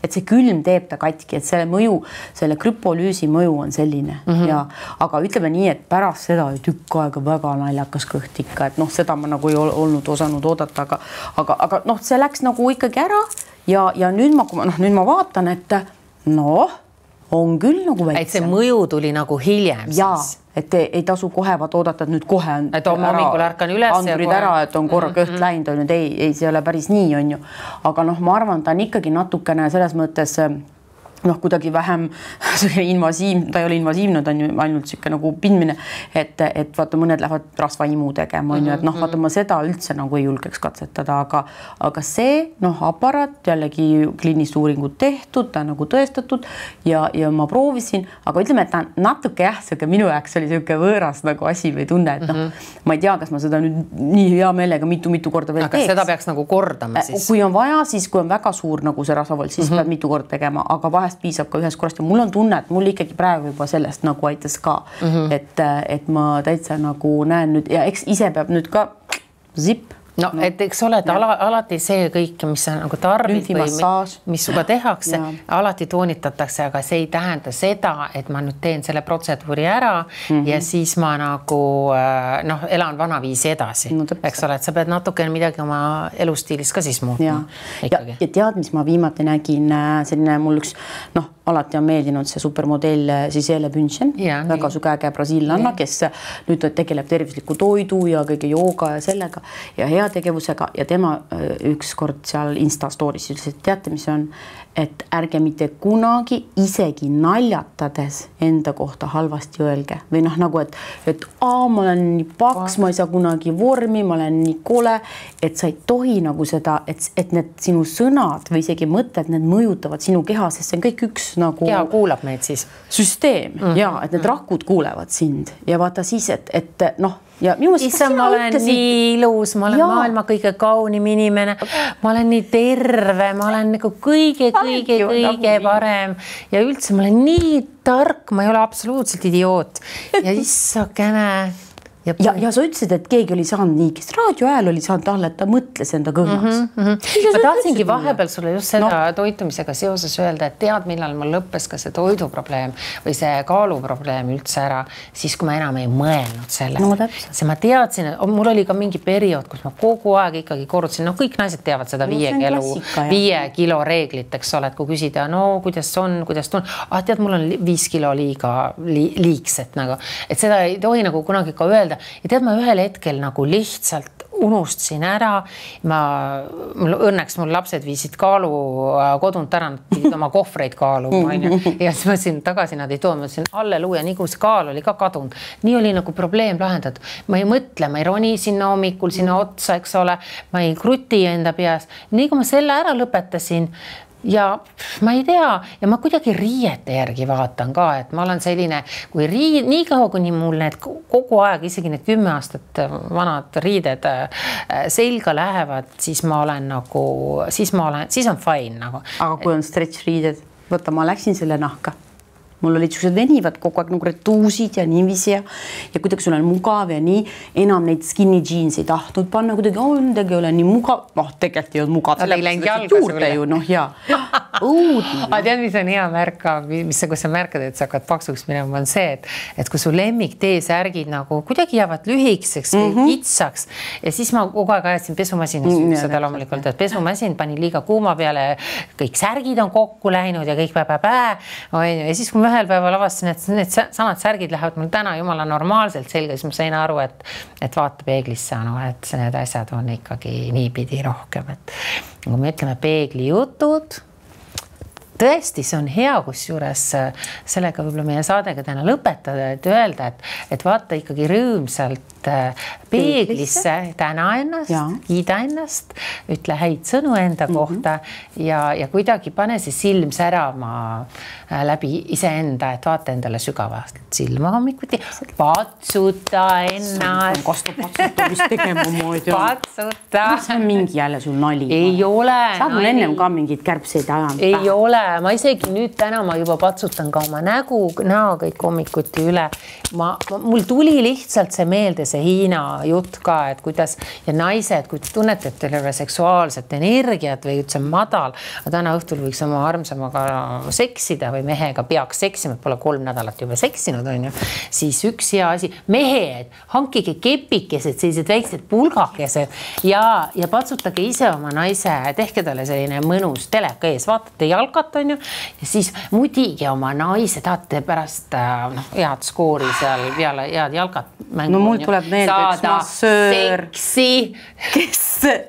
et see külm teeb ta katki, et selle mõju, selle krüpolüüsi mõju on selline mm -hmm. ja aga ütleme nii, et pärast seda oli tükk aega väga naljakas kõht ikka, et noh, seda ma nagu ei olnud osanud oodata, aga aga, aga noh, see läks nagu ikkagi ära ja, ja nüüd ma, kui ma noh, nüüd ma vaatan, et noh, on küll nagu väiksem. et see mõju tuli nagu hiljem ja, siis et ei, ei tasu kohe vaat oodata, et nüüd kohe on. et homme hommikul ärkan üles. andurid kohe... ära, et on korra mm -hmm. läinud, on ju, et ei, ei, see ei ole päris nii, on ju. aga noh, ma arvan, ta on ikkagi natukene selles mõttes noh, kuidagi vähem (laughs) invasiivne, ta ei ole invasiivne, ta on ju ainult niisugune nagu pindmine, et, et vaata, mõned lähevad rasvaimu tegema, on ju, et noh, mhm, vaata ma seda üldse nagu ei julgeks katsetada, aga aga see noh, aparaat jällegi kliinilist uuringut tehtud, ta on nagu tõestatud ja, ja ma proovisin, aga ütleme, et ta natuke jah, niisugune minu jaoks oli niisugune võõras nagu asi või tunne, et noh -hmm., ma ei tea, kas ma seda nüüd nii hea meelega mitu-mitu korda veel aga teeks. seda peaks nagu kordama siis? kui on vaja, siis kui on väga suur nagu see rasvavool, siis mm -hmm. pead mitu korda tegema, aga vahest vahest piisab ka ühest korrast ja mul on tunne, et mul ikkagi praegu juba sellest nagu aitas ka mm, -hmm. et, et ma täitsa nagu näen nüüd ja eks ise peab nüüd ka zipp no, et eks ole, et ala, alati see kõik, mis sa nagu tarbid või mis sinuga tehakse, alati toonitatakse, aga see ei tähenda seda, et ma nüüd teen selle protseduuri ära mm -hmm. ja siis ma nagu äh, noh, elan vanaviisi edasi. No,, eks ole, et sa pead natukene midagi oma elustiilis ka siis muutma. ja, ja, ja tead, mis ma viimati nägin, äh, selline mul üks noh alati on meeldinud see supermodell Gisele Bündchen, väga su käekäe brasiillanna, kes nüüd tegeleb tervisliku toidu ja kõige jooga ja sellega ja heategevusega ja tema ükskord seal Insta story's ütles, et teate, mis on, et ärge mitte kunagi isegi naljatades enda kohta halvasti öelge või noh, nagu et, et aa, ma olen nii paks, ma ei saa kunagi vormi, ma olen nii kole, et sa ei tohi nagu seda, et, et need sinu sõnad või isegi mõtted, need mõjutavad sinu keha, sest see on kõik üks nagu. keha kuulab meid siis. süsteem mm -hmm. ja et need rakud kuulevad sind ja vaata siis, et, et noh ja minu meelest. issand, ma olen ütlesid... nii ilus, ma olen ja. maailma kõige kaunim inimene, ma olen nii terve, ma olen nagu kõige-kõige-kõige parem ja üldse ma olen nii tark, ma ei ole absoluutselt idioot ja issakene ja, ja, ja sa ütlesid, et keegi oli saanud nii, kes raadio ajal oli saanud talle, et ta mõtles enda kõhvaks mm. -hmm. ma tahtsingi vahepeal sulle just seda no. toitumisega seoses öelda, et tead, millal mul lõppes ka see toiduprobleem või see kaaluprobleem üldse ära, siis kui ma enam ei mõelnud sellele no,. see ma teadsin, mul oli ka mingi periood, kus ma kogu aeg ikkagi korrutasin, noh, kõik naised teavad seda no, viie kilo, viie kilo reeglit, eks ole, et kui küsida, no kuidas on, kuidas tun-, ah tead, mul on viis kilo liiga li, liigset nagu, et seda ei tohi nagu kunagi ka öelda öelda ja tead, ma ühel hetkel nagu lihtsalt unustasin ära. ma, mul õnneks mul lapsed viisid kaalu äh, kodunt ära, nad pidid oma kohvreid kaaluma (laughs) onju ja siis ma siin tagasi nad ei toonud, ma ütlesin halleluuja, nii kui see kaal oli ka kadunud, nii oli nagu probleem lahendatud. ma ei mõtle, ma ei roni sinna hommikul sinna otsa, eks ole, ma ei kruti enda peas. nii kui ma selle ära lõpetasin, ja ma ei tea ja ma kuidagi riiete järgi vaatan ka, et ma olen selline, kui rii-, niikaua kuni mul need kogu aeg, isegi need kümme aastat vanad riided äh, selga lähevad, siis ma olen nagu, siis ma olen, siis on fine nagu. aga kui on stretch riided, vaata, ma läksin selle nahka mul olid siuksed venivad kogu aeg nagu retuusid ja niiviisi ja, ja kuidagi sul on mugav ja nii, enam neid skinny jeans ei tahtnud panna, kuidagi on, tegelikult ei ole nii mugav, noh, tegelikult ei olnud mugav. Sulle ju noh, ja õudne. (laughs) aga tead, mis on hea märk ka, mis kus sa märkad, et sa hakkad paksuks minema, on see, et, et kui su lemmik T-särgid nagu kuidagi jäävad lühikeseks mm -hmm. kitsaks ja siis ma kogu aeg ajasin pesumasinas mm -hmm. seda loomulikult, et pesumasin pani liiga kuuma peale, kõik särgid on kokku läinud ja kõik pä-pä-pä onju ja siis, kui ma ühel päeval avastasin, et need samad särgid lähevad mul täna jumala normaalselt selga, siis ma sain aru, et, et vaata peeglisse, noh, et need asjad on ikkagi niipidi rohkem, et kui me ütleme peeglijutud tõesti, see on hea, kusjuures äh, sellega võib-olla meie saadega täna lõpetada, et öelda, et, et vaata ikkagi rõõmsalt äh, peeglisse, täna ennast, kiida ennast, ütle häid sõnu enda mm -hmm. kohta ja, ja kuidagi pane see silm särama äh, läbi iseenda, et vaata endale sügavalt silma hommikuti, patsuta ennast. kas ta patsutamist tegema moodi on? patsuta. see on mingi jälle sul nali. ei ole. sa oled mul ennem ka mingeid kärbseid ajanud. ei ole ma isegi nüüd täna ma juba patsutan ka oma nägu, näo kõik hommikuti üle. ma, ma, mul tuli lihtsalt see meelde, see Hiina jutt ka, et kuidas ja naised, kui te tunnete, et teil ei ole seksuaalset energiat või üldse madal, täna õhtul võiks oma armsamaga seksida või mehega peaks seksima, pole kolm nädalat juba seksinud, onju, siis üks hea asi, mehed, hankige kepikesed, sellised väiksed pulgakesed ja, ja patsutage ise oma naise, tehke talle selline mõnus teleka ees, vaatate jalkat on ju. ja siis muidugi oma naise tahate pärast äh, noh, head skoori seal peale head jalgat. no mul tuleb meelde üks massöör, kes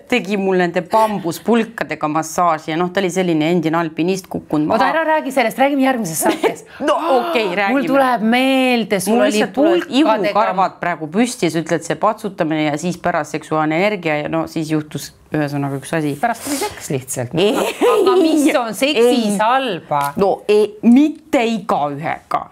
tegi mul nende bambuspulkadega massaaži ja noh, ta oli selline endine alpinist kukkunud maha. oota, ära räägi sellest, räägime järgmises saates (laughs) no okei okay,, räägime. mul tuleb meelde, sul oli pulkadega. ihukarvad praegu püsti, sa ütled see patsutamine ja siis pärast seksuaalne energia ja no siis juhtus ühesõnaga üks asi. pärast oli seks lihtsalt. aga mis on seksis halba? no ei, mitte igaühega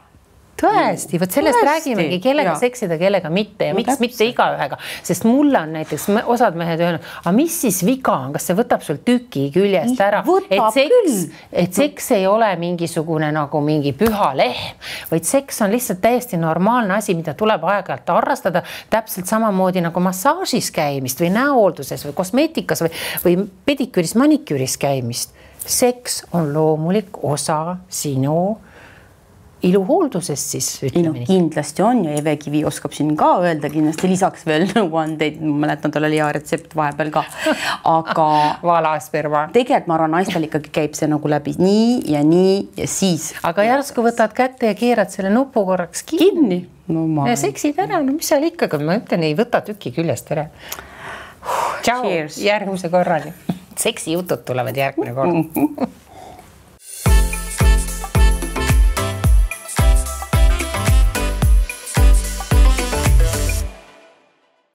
tõesti, vot sellest tõesti. räägimegi, kellega ja. seksida, kellega mitte ja no, miks täpselt. mitte igaühega, sest mulle on näiteks osad mehed öelnud, aga mis siis viga on, kas see võtab sul tüki küljest ära, et seks, et seks ei ole mingisugune nagu mingi püha lehm, vaid seks on lihtsalt täiesti normaalne asi, mida tuleb aeg-ajalt harrastada, täpselt samamoodi nagu massaažis käimist või näohoolduses või kosmeetikas või, või pediküüris, maniküüris käimist seks on loomulik osa sinu iluhooldusest siis ütleme noh, nii. kindlasti on ja Eve Kivi oskab siin ka öelda kindlasti lisaks veel (laughs) nõuandeid, ma mäletan, tal oli hea retsept vahepeal ka. aga (laughs) valasperma. tegelikult ma arvan, naistel ikkagi käib see nagu läbi nii ja nii ja siis aga järsku võtad kätte ja keerad selle nupu korraks kinni kinni. no ma ja seksid ära, no mis seal ikkagi, ma ütlen, ei võta tüki küljest ära. tšau järgmise korrani. (laughs) seksijutud tulevad järgmine kord.